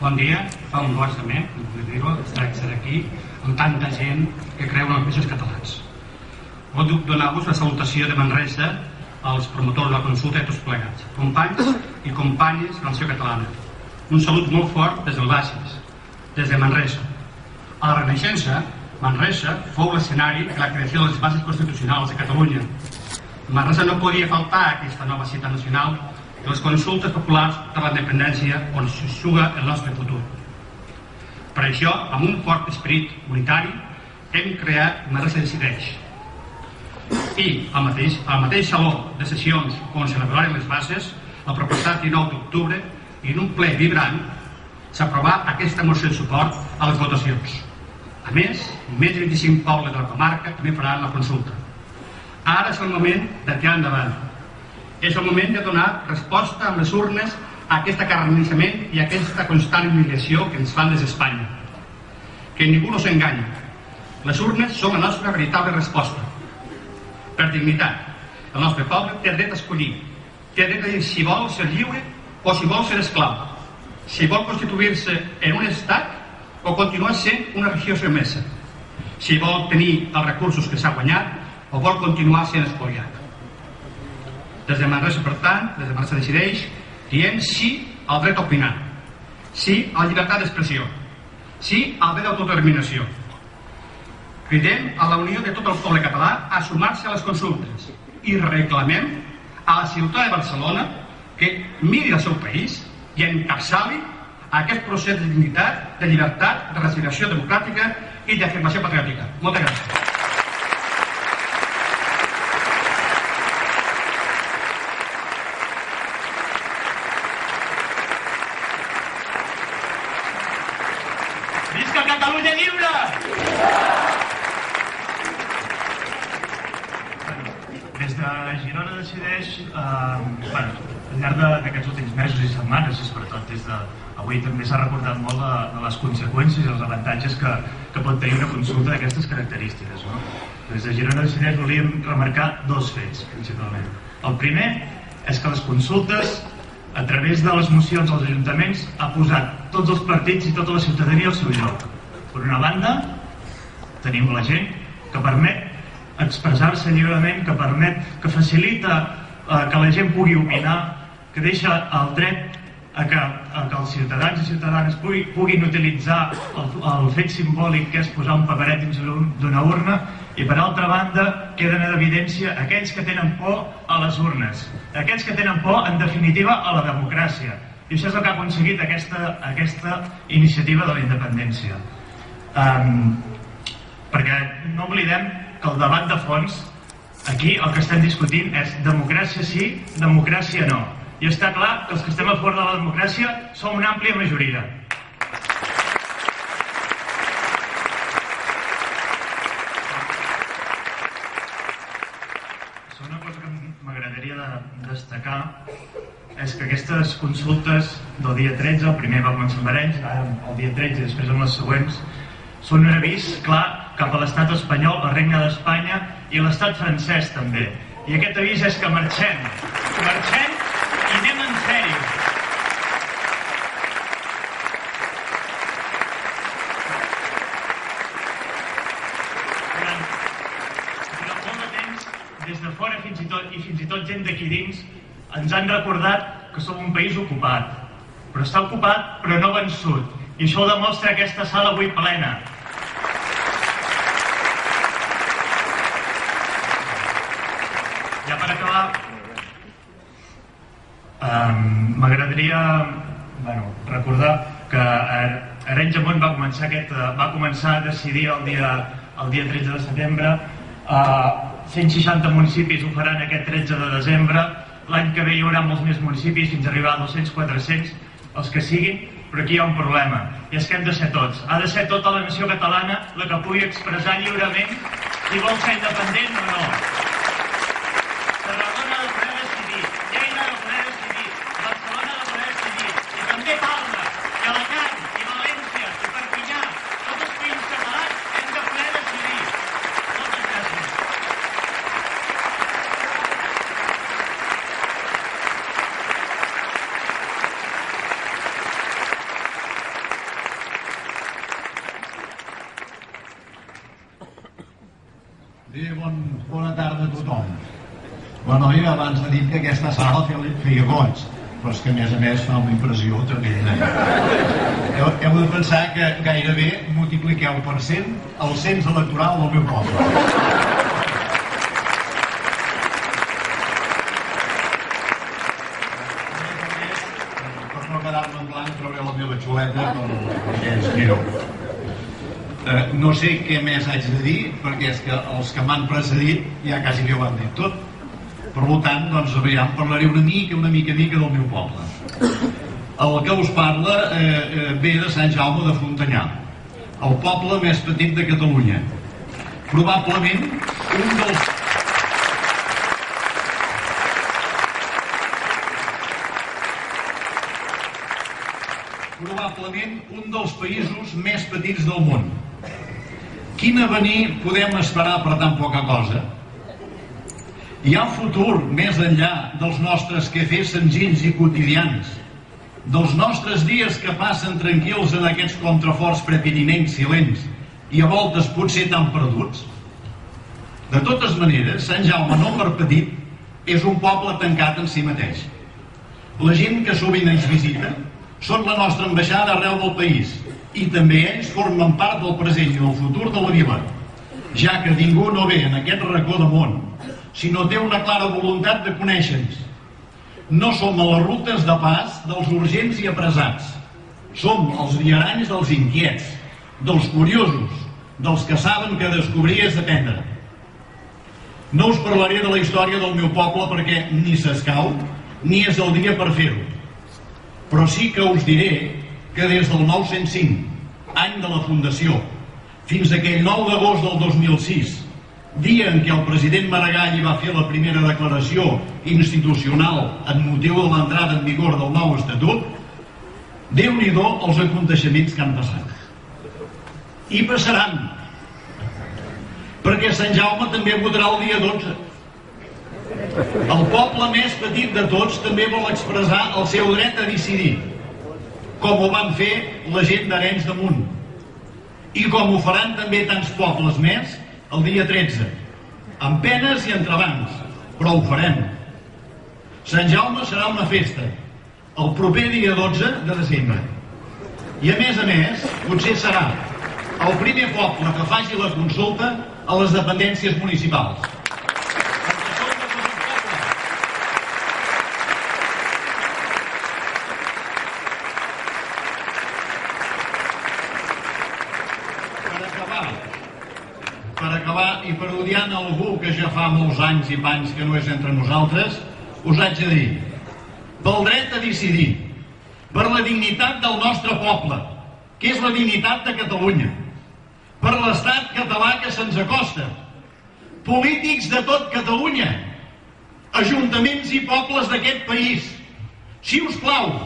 Bon dia, fa un goig també, vull dir-ho, estar ser aquí amb tanta gent que creu en els països catalans. Vull donar-vos la salutació de Manresa als promotors de la consulta i tots plegats, companys i companyes de la nació catalana. Un salut molt fort des del Baixes, des de Manresa. A la Renaixença, Manresa fou l'escenari de la creació de les bases constitucionals de Catalunya. Manresa no podia faltar a aquesta nova cita nacional de les consultes populars per la independència on se juga el nostre futur. Per això, amb un fort esperit unitari, hem creat Manresa Decideix. I al mateix, al mateix saló de sessions on celebraren les bases, el proposat 19 d'octubre, i en un ple vibrant, s'aprovar aquesta moció de suport a les votacions. A més, més de 25 pobles de la comarca també faran la consulta. Ara és el moment de tirar endavant. És el moment de donar resposta amb les urnes a aquest acarnissament i a aquesta constant humiliació que ens fan des d'Espanya. Que ningú no s'enganyi. Les urnes són la nostra veritable resposta. Per dignitat, el nostre poble té dret a escollir, té dret a dir si vol ser lliure o si vol ser esclau, si vol constituir-se en un estat o continuar sent una regió fermesa, si vol tenir els recursos que s'ha guanyat o vol continuar sent espoliat. Des de Manresa, per tant, des de Manresa decideix, diem sí al dret a opinar, sí a la llibertat d'expressió, sí al dret d'autodeterminació. Cridem a la unió de tot el poble català a sumar-se a les consultes i reclamem a la ciutat de Barcelona que miri el seu país i encapçali aquest procés de dignitat, de llibertat, de resignació democràtica i d'afirmació patriòtica. Moltes gràcies. Visca Catalunya lliure! Des de Girona decideix, eh, bueno, al llarg de- d'aquests últims mesos i setmanes, i sobretot des de avui també s'ha recordat molt de, de les conseqüències i els avantatges que, que pot tenir una consulta d'aquestes característiques. No? Des de Girona decideix volíem remarcar dos fets, principalment. El primer és que les consultes, a través de les mocions als ajuntaments, ha posat tots els partits i tota la ciutadania al seu lloc. Per una banda, tenim la gent que permet expressar-se lliurement, que permet, que facilita eh, que la gent pugui opinar, que deixa el dret a que, a que els ciutadans i ciutadanes pugui, puguin utilitzar el, el fet simbòlic que és posar un paperet dins d'un- d'una urna i per altra banda queden en evidència aquells que tenen por a les urnes, aquells que tenen por en definitiva a la democràcia. I això és el que ha aconseguit aquesta, aquesta iniciativa de la independència. Um, perquè no oblidem que el debat de fons aquí el que estem discutint és democràcia sí, democràcia no i està clar que els que estem a favor de la democràcia som una àmplia majoria Segona cosa que m'agradaria de destacar és que aquestes consultes del dia 13, el primer va començar amb Arenys, ara el dia 13 i després amb les següents, són un avís clar cap a l'estat espanyol, el regne d'Espanya i l'estat francès també. I aquest avís és que marxem, marxem i anem en sèrio. durant molt de temps, des de fora fins i fins i tot gent d'aquí dins, ens han recordat que som un país ocupat. Però està ocupat, però no vençut. I això ho demostra aquesta sala avui plena. Ja per acabar, m'agradaria bueno, recordar que Ar- Arenys Amunt va començar, aquest, eh, va començar a decidir el dia, el dia 13 de setembre. Uh, 160 municipis ho faran aquest 13 de desembre. L'any que ve hi haurà molts més municipis, fins a arribar a 200, 400, els que siguin, però aquí hi ha un problema, i és que hem de ser tots. Ha de ser tota la nació catalana la que pugui expressar lliurement si vol ser independent o no. Tarragona ha de poder decidir, Lleida ha de poder decidir, Barcelona ha de poder decidir, i també Palma, i Alacant, i València, i Perpinyà, tots els països catalans hem de poder decidir. Moltes gràcies. Bé, bon, bona tarda a tothom. La noia abans ha dit que aquesta sala feia, feia goig, però és que a més a més fa una impressió també. Eh? Heu, heu de pensar que gairebé multipliqueu per 100 el cens electoral del meu poble. Per no quedar-me en blanc trauré la meva xuleta perquè ens mireu. Eh, no sé què més haig de dir, perquè és que els que m'han precedit ja quasi ho han dit tot. Per tant, doncs, aviam, parlaré una mica, una mica, mica del meu poble. El que us parla eh, eh, ve de Sant Jaume de Frontanyà, el poble més petit de Catalunya. Probablement un dels probablement un dels països més petits del món. Quin avenir podem esperar per tan poca cosa? Hi ha futur més enllà dels nostres quefers senzills i quotidians, dels nostres dies que passen tranquils en aquests contraforts prepirinencs silents i a voltes potser tan perduts? De totes maneres, Sant Jaume, no per petit, és un poble tancat en si mateix. La gent que sovint ens visita són la nostra ambaixada arreu del país i també ells formen part del present i del futur de la vila, ja que ningú no ve en aquest racó de món si no té una clara voluntat de conèixer-nos. No som a les rutes de pas dels urgents i apressats. Som els diaranys dels inquiets, dels curiosos, dels que saben que descobrir és aprendre. No us parlaré de la història del meu poble perquè ni s'escau ni és el dia per fer-ho. Però sí que us diré que des del 905, any de la fundació, fins aquell 9 d'agost del 2006, dia en què el president Maragall va fer la primera declaració institucional en motiu de l'entrada en vigor del nou Estatut, déu nhi els aconteixements que han passat. I passaran, perquè Sant Jaume també votarà el dia 12. El poble més petit de tots també vol expressar el seu dret a decidir, com ho van fer la gent d'Arenys de Munt. I com ho faran també tants pobles més el dia 13, amb penes i entrebancs, però ho farem. Sant Jaume serà una festa, el proper dia 12 de desembre. I a més a més, potser serà el primer poble que faci la consulta a les dependències municipals. i parodiant algú que ja fa molts anys i panys que no és entre nosaltres, us haig de dir, pel dret a decidir, per la dignitat del nostre poble, que és la dignitat de Catalunya, per l'estat català que se'ns acosta, polítics de tot Catalunya, ajuntaments i pobles d'aquest país, si us plau,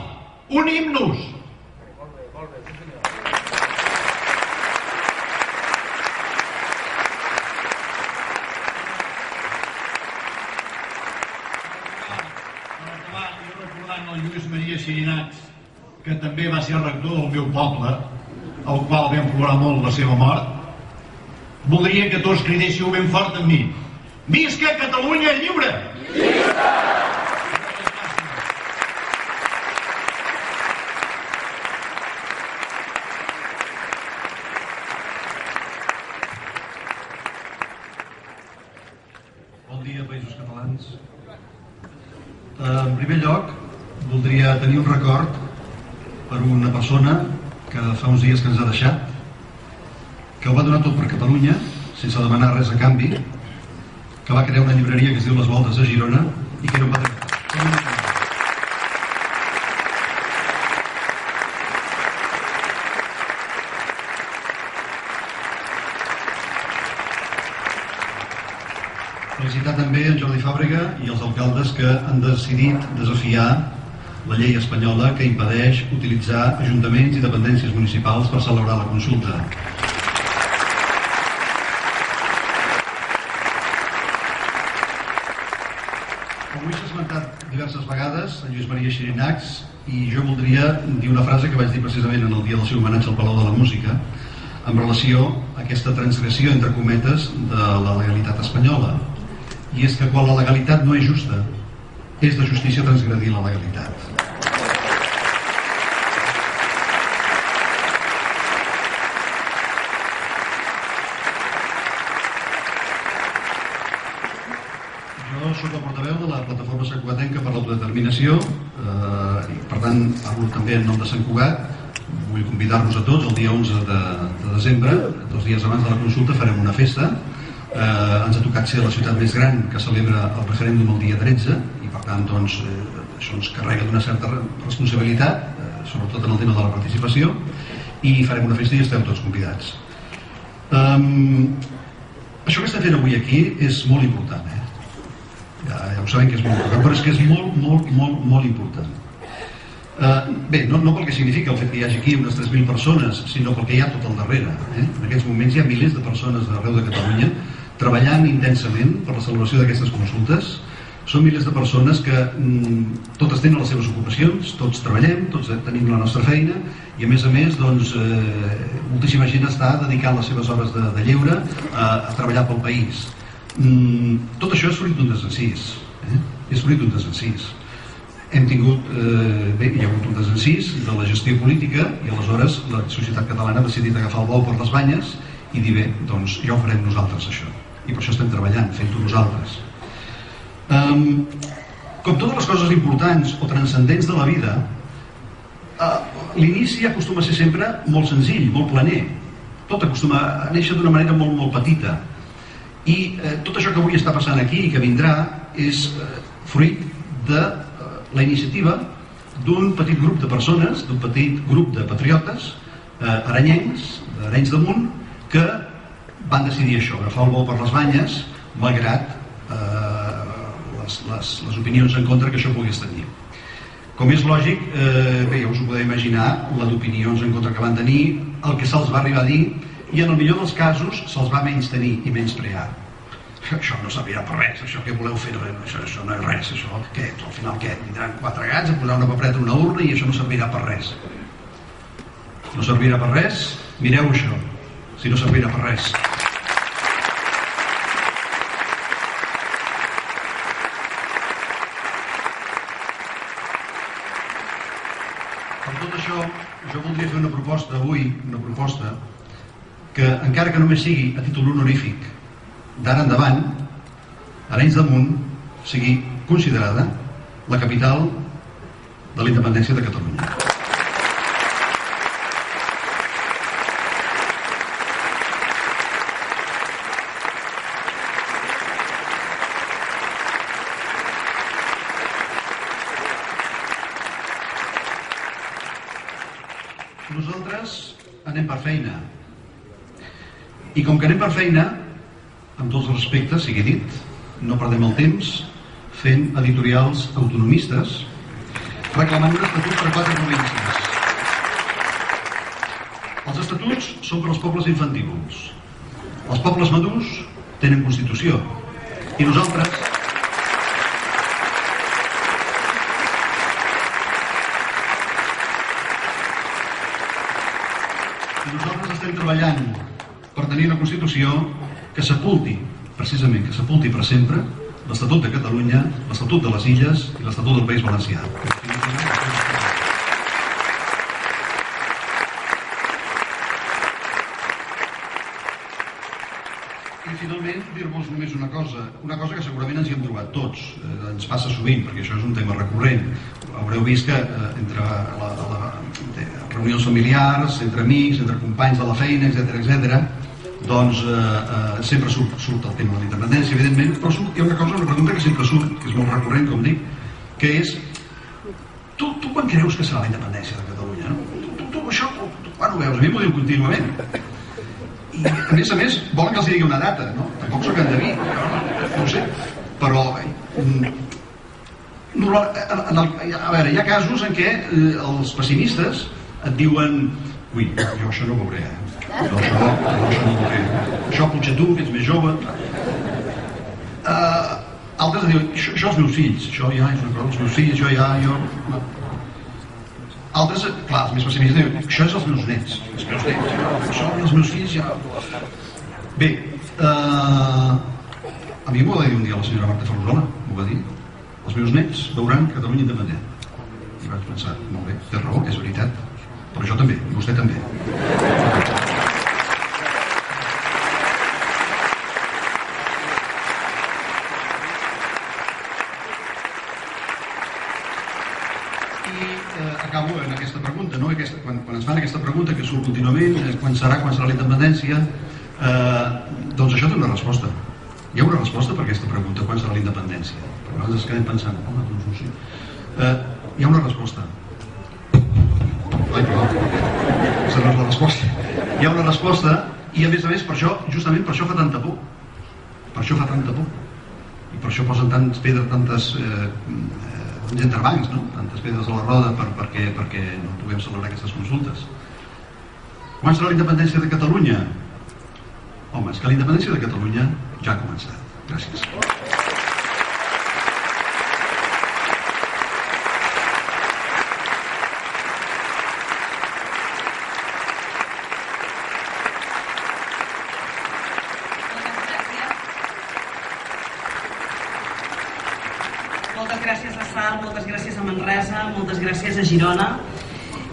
unim-nos, el Lluís Maria Xirinats, que també va ser rector del meu poble, al qual vam plorar molt la seva mort, voldria que tots cridéssiu ben fort amb mi. Visca Catalunya lliure! Visca! Bon dia, Països Catalans. Eh, en primer lloc, voldria tenir un record per una persona que fa uns dies que ens ha deixat, que ho va donar tot per Catalunya, sense demanar res a canvi, que va crear una llibreria que es diu Les Voltes a Girona i que era un patriota. Felicitar també en Jordi Fàbrega i els alcaldes que han decidit desafiar la llei espanyola que impedeix utilitzar ajuntaments i dependències municipals per celebrar la consulta. Com ho he esmentat diverses vegades, en Lluís Maria Xirinacs, i jo voldria dir una frase que vaig dir precisament en el dia del seu homenatge al Palau de la Música, en relació a aquesta transgressió, entre cometes, de la legalitat espanyola i és que quan la legalitat no és justa, és de justícia transgredir la legalitat. Jo sóc el portaveu de la plataforma Sant Cugatenca per l'autodeterminació eh, i per tant parlo també en nom de Sant Cugat vull convidar-vos a tots el dia 11 de, de desembre dos dies abans de la consulta farem una festa eh, ens ha tocat ser la ciutat més gran que celebra el referèndum el dia 13 i per tant doncs, eh, això ens carrega d'una certa responsabilitat eh, sobretot en el tema de la participació, i farem una festa i esteu tots convidats. Um, això que estem fent avui aquí és molt important, eh? Ja, ja ho sabem que és molt important, però és que és molt, molt, molt, molt important. Uh, bé, no, no pel que significa el fet que hi hagi aquí unes 3.000 persones, sinó pel que hi ha tot al darrere. Eh? En aquests moments hi ha milers de persones d'arreu de Catalunya treballant intensament per la celebració d'aquestes consultes. Són milers de persones que mm, totes tenen les seves ocupacions, tots treballem, tots tenim la nostra feina i a més a més doncs, eh, moltíssima gent està dedicant les seves hores de, de lleure a, a treballar pel país. Mm, tot això és fruit d'un desencís. Eh? És fruit d'un desencís hem tingut, eh, bé, hi ha hagut un desencís de la gestió política i aleshores la societat catalana ha decidit agafar el bou per les banyes i dir bé, doncs ja ho farem nosaltres això. I per això estem treballant, fent-ho nosaltres. Um, com totes les coses importants o transcendents de la vida uh, l'inici acostuma a ser sempre molt senzill, molt planer. Tot acostuma a néixer d'una manera molt, molt petita. I eh, tot això que avui està passant aquí i que vindrà és eh, fruit de la iniciativa d'un petit grup de persones, d'un petit grup de patriotes eh, aranyencs, d'Arenys de Munt, que van decidir això, agafar el bou per les banyes, malgrat eh, les, les, les opinions en contra que això pogués tenir. Com és lògic, eh, bé, ja us ho podeu imaginar, la d'opinions en contra que van tenir, el que se'ls va arribar a dir, i en el millor dels casos se'ls va menys tenir i menys prear això no servirà per res, això que voleu fer, això, això no és res, això, què, al final què, vindran quatre gats a posar una papereta en una urna i això no servirà per res. No servirà per res? Mireu això, si no servirà per res. Per tot això, jo voldria fer una proposta avui, una proposta que encara que només sigui a títol honorífic, d'ara endavant, Arenys de Munt sigui considerada la capital de la independència de Catalunya. Nosaltres anem per feina. I com que anem per feina, respectes, sigui dit, no perdem el temps fent editorials autonomistes reclamant un estatut per a quatre províncies. Els estatuts són per als pobles infantívols. Els pobles madurs tenen Constitució. I nosaltres i nosaltres estem treballant per tenir una Constitució que sepulti, precisament, que sepulti per sempre l'Estatut de Catalunya, l'Estatut de les Illes i l'Estatut del País Valencià. I finalment dir-vos només una cosa, una cosa que segurament ens hi hem trobat tots, eh, ens passa sovint, perquè això és un tema recurrent. Haureu vist que eh, entre la, la, reunions familiars, entre amics, entre companys de la feina, etc etc, doncs eh, eh, sempre surt, surt el tema de la independència, evidentment, però surt, hi ha una cosa, una pregunta que sempre surt, que és molt recurrent, com dic, que és tu, tu quan creus que serà la independència de Catalunya? No? Tu, tu, tu això, tu, quan ho veus? A mi m'ho diu contínuament. I, a més a més, volen que els digui una data, no? Tampoc sóc endeví, no ho sé, però mm, no, en el, a veure, hi ha casos en què eh, els pessimistes et diuen ui, jo això no ho veuré, eh? Això, potser tu, que ets més jove... Uh, altres diuen, això, això els meus fills, això ja és una cosa, els meus fills, això ja, jo... Altres, clar, els més pessimistes diuen, això és els meus nets, els meus nets, això els meus fills ja... Bé, uh, a mi m'ho va dir un dia la senyora Marta Ferrosola, m'ho va dir. Els meus nets veuran Catalunya independent. I vaig pensar, molt bé, té raó, és veritat, però jo també, i vostè també. Serà, quan serà la independència, eh, doncs això té una resposta. Hi ha una resposta per aquesta pregunta, quan serà la independència? Però nosaltres quedem pensant, home, doncs no sé. Eh, hi ha una resposta. Ai, no és la resposta. Hi ha una resposta i a més a més per això, justament per això fa tanta por. Per això fa tanta por. I per això posen tants pedres, tantes eh, eh, entrebancs, no? tantes pedres a la roda per, perquè, perquè no puguem celebrar aquestes consultes. Quan serà la independència de Catalunya? Home, és que la independència de Catalunya ja ha començat. Gràcies. Moltes gràcies a Sal, moltes gràcies a Manresa, moltes gràcies a Girona.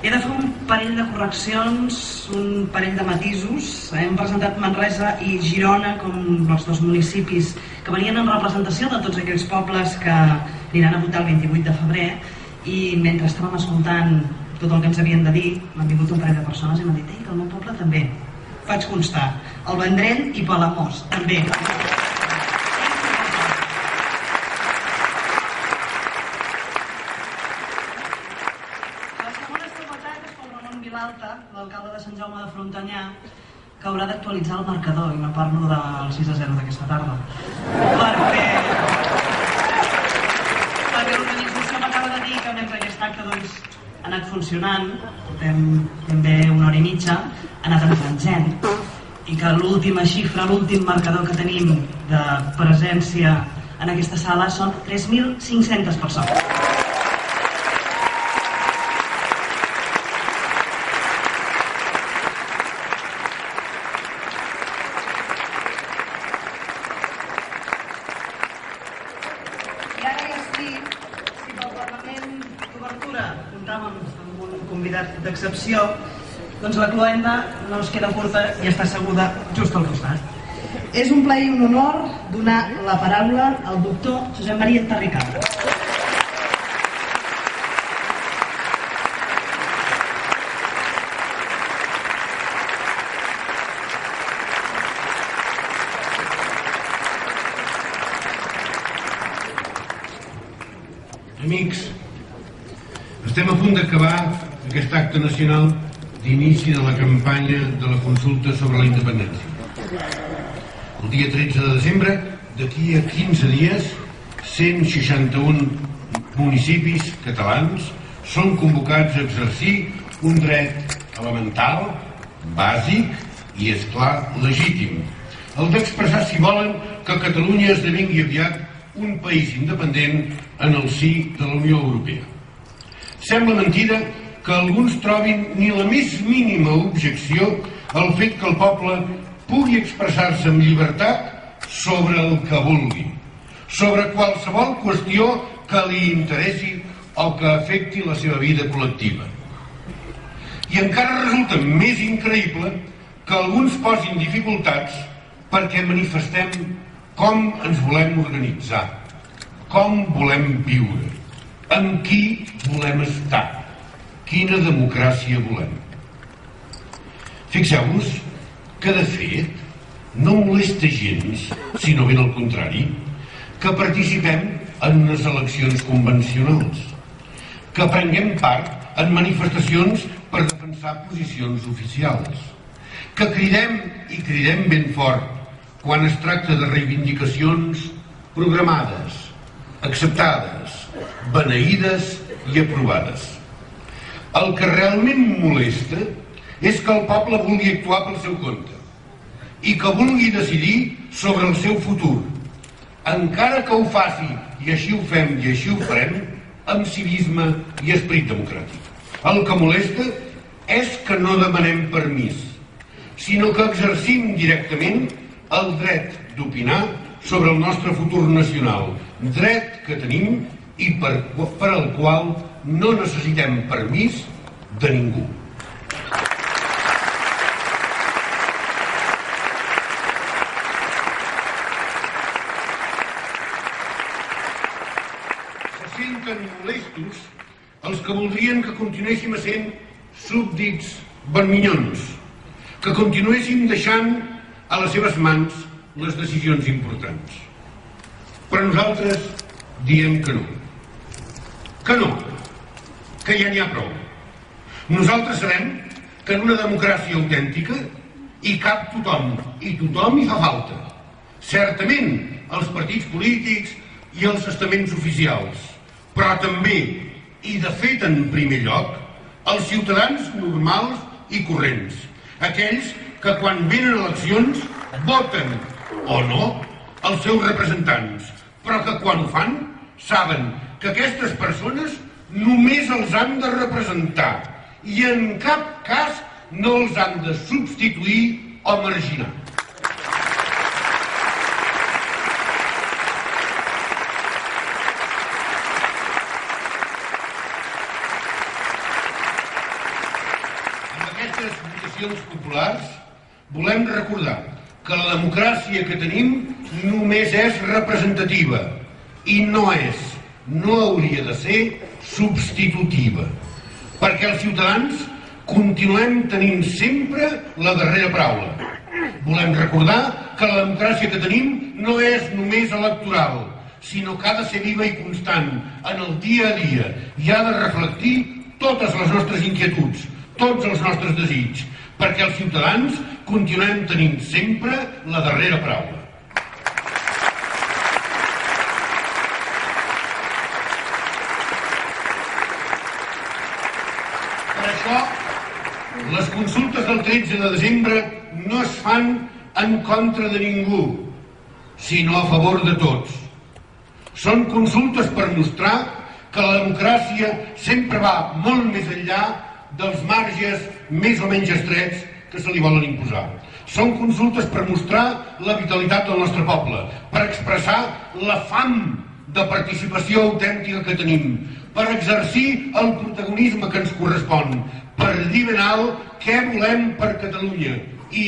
He de fer un parell de correccions, un parell de matisos. Hem presentat Manresa i Girona com els dos municipis que venien en representació de tots aquells pobles que aniran a votar el 28 de febrer i mentre estàvem escoltant tot el que ens havien de dir, m'han vingut un parell de persones i m'han dit, que el meu poble també. Faig constar. El Vendrell i Palamós, també. La segona seguretat és pel Ramon Vilalta, l'alcalde de Sant Jaume de Frontanyà, que haurà d'actualitzar el marcador, i no parlo del 6 a 0 d'aquesta tarda. Perquè... Perquè l'organització m'acaba de dir que mentre aquest acte doncs, ha anat funcionant, portem ben bé una hora i mitja, ha anat gent, i que l'última xifra, l'últim marcador que tenim de presència en aquesta sala són 3.500 persones. I ara ja sí, si pel Parlament d'Obertura comptàvem amb un d'excepció, doncs la cloenda no es queda curta i està asseguda just al costat. És un plaer i un honor donar la paraula al doctor Josep Maria Terricada. Amics, estem a punt d'acabar aquest acte nacional d'inici de la campanya de la consulta sobre la independència. El dia 13 de desembre, d'aquí a 15 dies, 161 municipis catalans són convocats a exercir un dret elemental, bàsic i, és clar, legítim. El d'expressar, si volen, que Catalunya esdevingui aviat un país independent en el si de la Unió Europea. Sembla mentida que alguns trobin ni la més mínima objecció al fet que el poble pugui expressar-se amb llibertat sobre el que vulgui, sobre qualsevol qüestió que li interessi o que afecti la seva vida col·lectiva. I encara resulta més increïble que alguns posin dificultats perquè manifestem com ens volem organitzar, com volem viure, amb qui volem estar, quina democràcia volem. Fixeu-vos que, de fet, no molesta gens, sinó ben al contrari, que participem en unes eleccions convencionals, que prenguem part en manifestacions per defensar posicions oficials, que cridem i cridem ben fort quan es tracta de reivindicacions programades, acceptades, beneïdes i aprovades. El que realment molesta és que el poble vulgui actuar pel seu compte i que vulgui decidir sobre el seu futur, encara que ho faci, i així ho fem i així ho farem, amb civisme i esperit democràtic. El que molesta és que no demanem permís, sinó que exercim directament el dret d'opinar sobre el nostre futur nacional, dret que tenim i per, per al qual no necessitem permís de ningú. Se senten molestos els que voldrien que continuéssim sent súbdits verminyons, que continuéssim deixant a les seves mans les decisions importants. Però nosaltres diem que no. Que no. Que ja n'hi ha prou. Nosaltres sabem que en una democràcia autèntica hi cap tothom, i tothom hi fa falta. Certament els partits polítics i els estaments oficials, però també, i de fet en primer lloc, els ciutadans normals i corrents, aquells que quan venen eleccions voten o no els seus representants, però que quan ho fan saben que aquestes persones només els han de representar i en cap cas no els han de substituir o marginar. Amb aquestes votacions populars volem recordar que la democràcia que tenim només és representativa i no és, no hauria de ser substitutiva, perquè els ciutadans continuem tenint sempre la darrera paraula. Volem recordar que la democràcia que tenim no és només electoral, sinó que ha de ser viva i constant en el dia a dia i ha de reflectir totes les nostres inquietuds, tots els nostres desitjos, perquè els ciutadans continuem tenint sempre la darrera paraula. Per això, les consultes del 13 de desembre no es fan en contra de ningú, sinó a favor de tots. Són consultes per mostrar que la democràcia sempre va molt més enllà dels marges més o menys estrets que se li volen imposar. Són consultes per mostrar la vitalitat del nostre poble, per expressar la fam de participació autèntica que tenim, per exercir el protagonisme que ens correspon, per dir ben alt què volem per Catalunya i,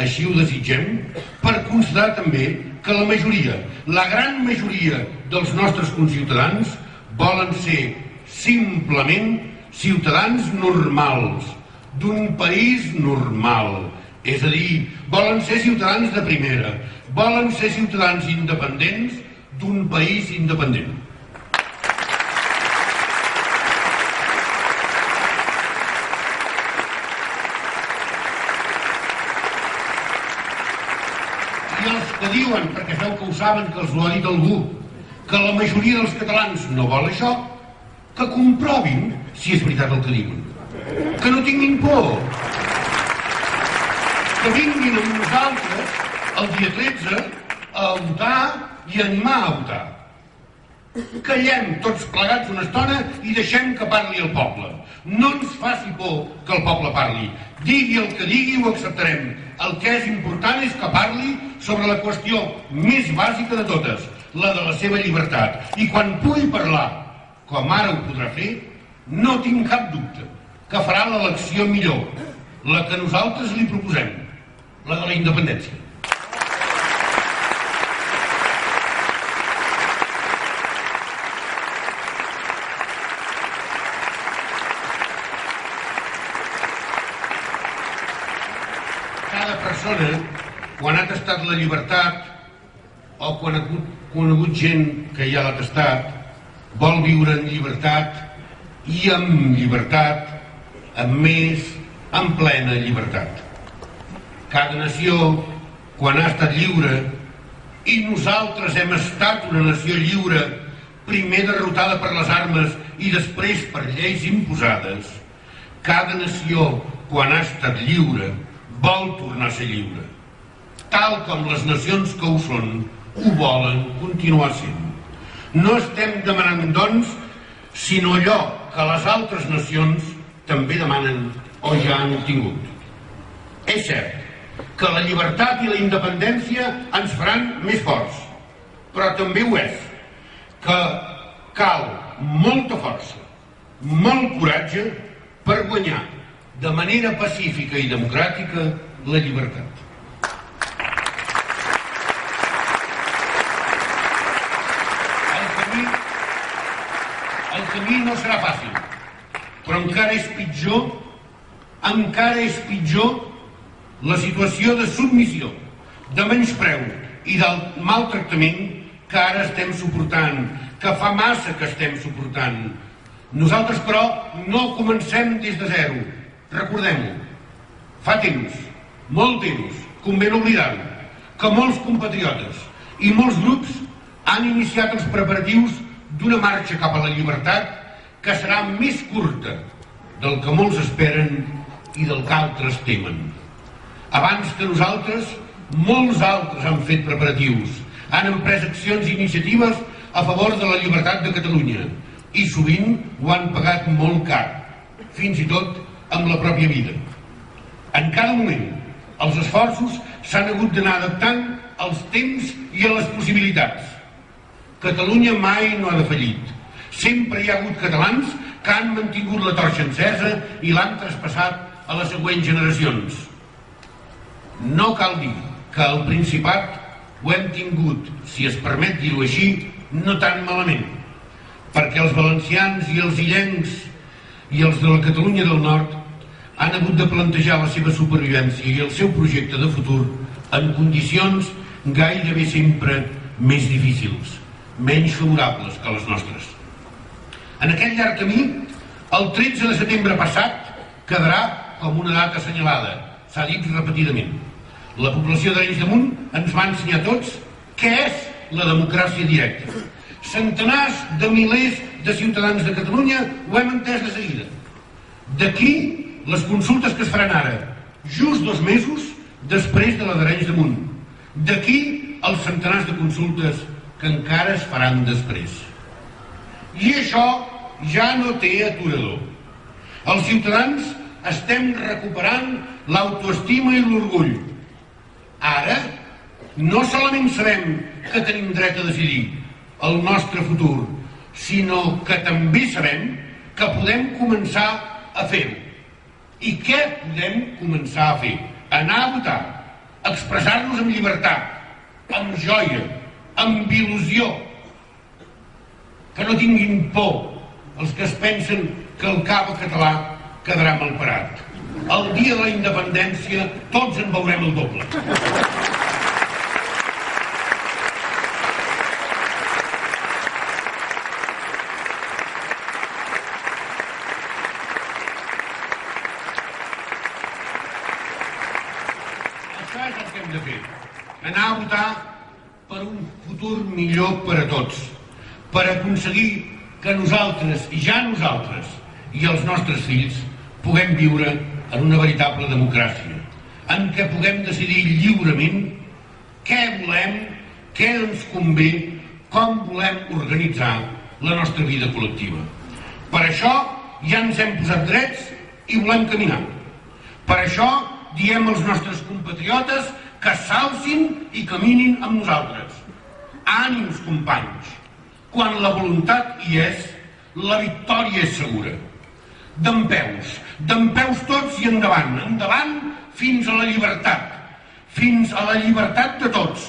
així ho desitgem, per constatar també que la majoria, la gran majoria dels nostres conciutadans volen ser simplement ciutadans normals, d'un país normal. És a dir, volen ser ciutadans de primera, volen ser ciutadans independents d'un país independent. I els que diuen, perquè veu que ho saben, que els ho ha dit algú, que la majoria dels catalans no vol això, que comprovin si és veritat el que diuen. Que no tinguin por. Que vinguin amb nosaltres el dia 13 a votar i animar a votar. Callem tots plegats una estona i deixem que parli el poble. No ens faci por que el poble parli. Digui el que digui, ho acceptarem. El que és important és que parli sobre la qüestió més bàsica de totes, la de la seva llibertat. I quan pugui parlar, com ara ho podrà fer, no tinc cap dubte que farà l'elecció millor, la que nosaltres li proposem, la de la independència. Cada persona, quan ha tastat la llibertat o quan ha conegut gent que ja l'ha tastat, vol viure en llibertat i amb llibertat, amb més, en plena llibertat. Cada nació, quan ha estat lliure, i nosaltres hem estat una nació lliure, primer derrotada per les armes i després per lleis imposades, cada nació, quan ha estat lliure, vol tornar a ser lliure. Tal com les nacions que ho són, ho volen continuar sent. No estem demanant, doncs, sinó allò que les altres nacions també demanen o ja han obtingut. És cert que la llibertat i la independència ens faran més forts, però també ho és que cal molta força, molt coratge per guanyar de manera pacífica i democràtica la llibertat. El camí, camí no serà fàcil, però encara és pitjor, encara és pitjor la situació de submissió, de menyspreu i del maltractament que ara estem suportant, que fa massa que estem suportant. Nosaltres, però, no comencem des de zero. Recordem-ho. Fa temps, molt temps, convé no oblidar-ho, que molts compatriotes i molts grups han iniciat els preparatius d'una marxa cap a la llibertat que serà més curta del que molts esperen i del que altres temen. Abans que nosaltres, molts altres han fet preparatius, han emprès accions i iniciatives a favor de la llibertat de Catalunya i sovint ho han pagat molt car, fins i tot amb la pròpia vida. En cada moment, els esforços s'han hagut d'anar adaptant als temps i a les possibilitats. Catalunya mai no ha defallit. Sempre hi ha hagut catalans que han mantingut la torxa encesa i l'han traspassat a les següents generacions. No cal dir que al Principat ho hem tingut, si es permet dir-ho així, no tan malament, perquè els valencians i els illencs i els de la Catalunya del Nord han hagut de plantejar la seva supervivència i el seu projecte de futur en condicions gairebé sempre més difícils, menys favorables que les nostres. En aquest llarg camí, el 13 de setembre passat quedarà com una data assenyalada, s'ha dit repetidament. La població d'Arenys de Munt ens va ensenyar tots què és la democràcia directa. Centenars de milers de ciutadans de Catalunya ho hem entès de seguida. D'aquí les consultes que es faran ara, just dos mesos després de la d'Arenys de Munt. D'aquí els centenars de consultes que encara es faran després. I això ja no té aturador. Els ciutadans estem recuperant l'autoestima i l'orgull Ara, no solament sabem que tenim dret a decidir el nostre futur, sinó que també sabem que podem començar a fer-ho. I què podem començar a fer? Anar a votar, expressar-nos amb llibertat, amb joia, amb il·lusió. Que no tinguin por els que es pensen que el cava català quedarà malparat el dia de la independència tots en veurem el doble. Això és el que hem de fer. Anar a votar per un futur millor per a tots, per aconseguir que nosaltres, i ja nosaltres, i els nostres fills, puguem viure en una veritable democràcia, en què puguem decidir lliurement què volem, què ens convé, com volem organitzar la nostra vida col·lectiva. Per això ja ens hem posat drets i volem caminar. Per això diem als nostres compatriotes que s'alcin i caminin amb nosaltres. Ànims, companys. Quan la voluntat hi és, la victòria és segura d'en peus, d'en peus tots i endavant, endavant fins a la llibertat, fins a la llibertat de tots,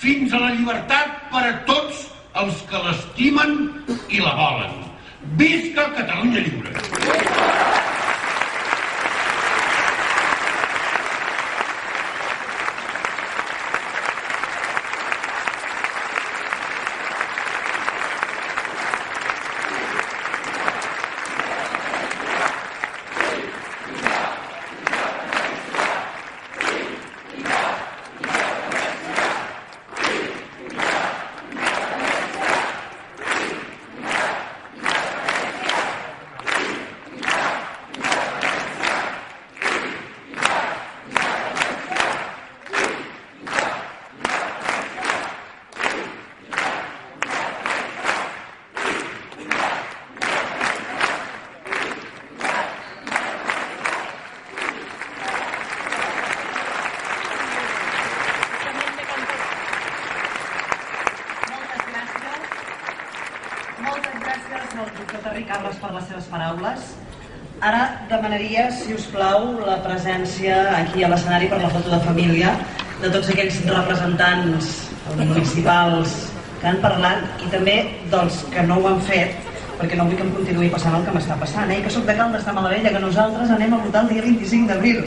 fins a la llibertat per a tots els que l'estimen i la volen. Visca Catalunya Lliure! Moltes gràcies al doctor Terri Carles per les seves paraules. Ara demanaria, si us plau, la presència aquí a l'escenari per la foto de família de tots aquells representants municipals que han parlat i també dels que no ho han fet perquè no vull que em continuï passant el que m'està passant, eh? I que sóc de Caldes de Malavella, que nosaltres anem a votar el dia 25 d'abril.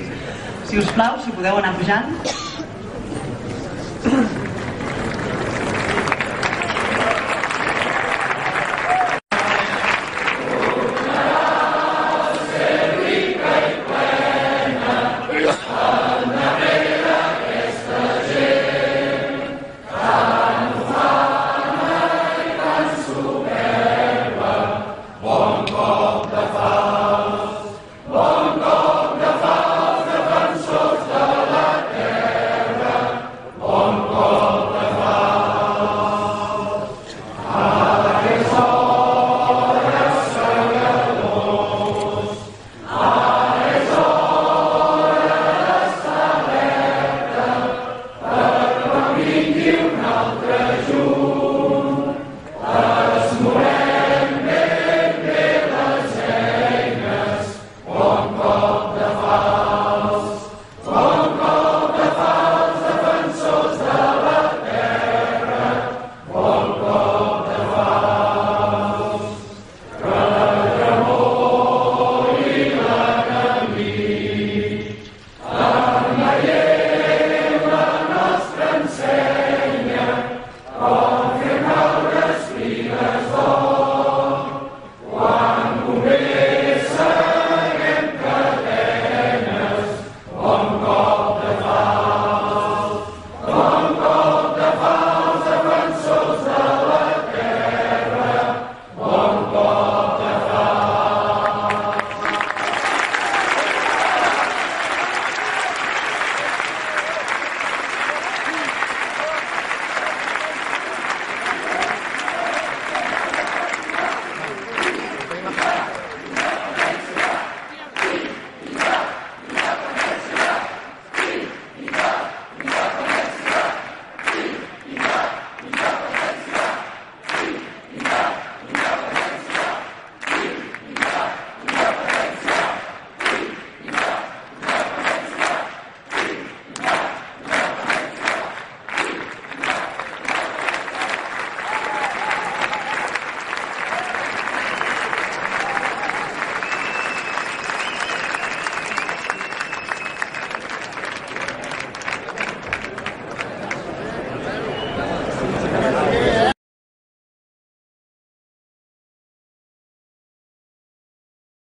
Si us plau, si podeu anar pujant.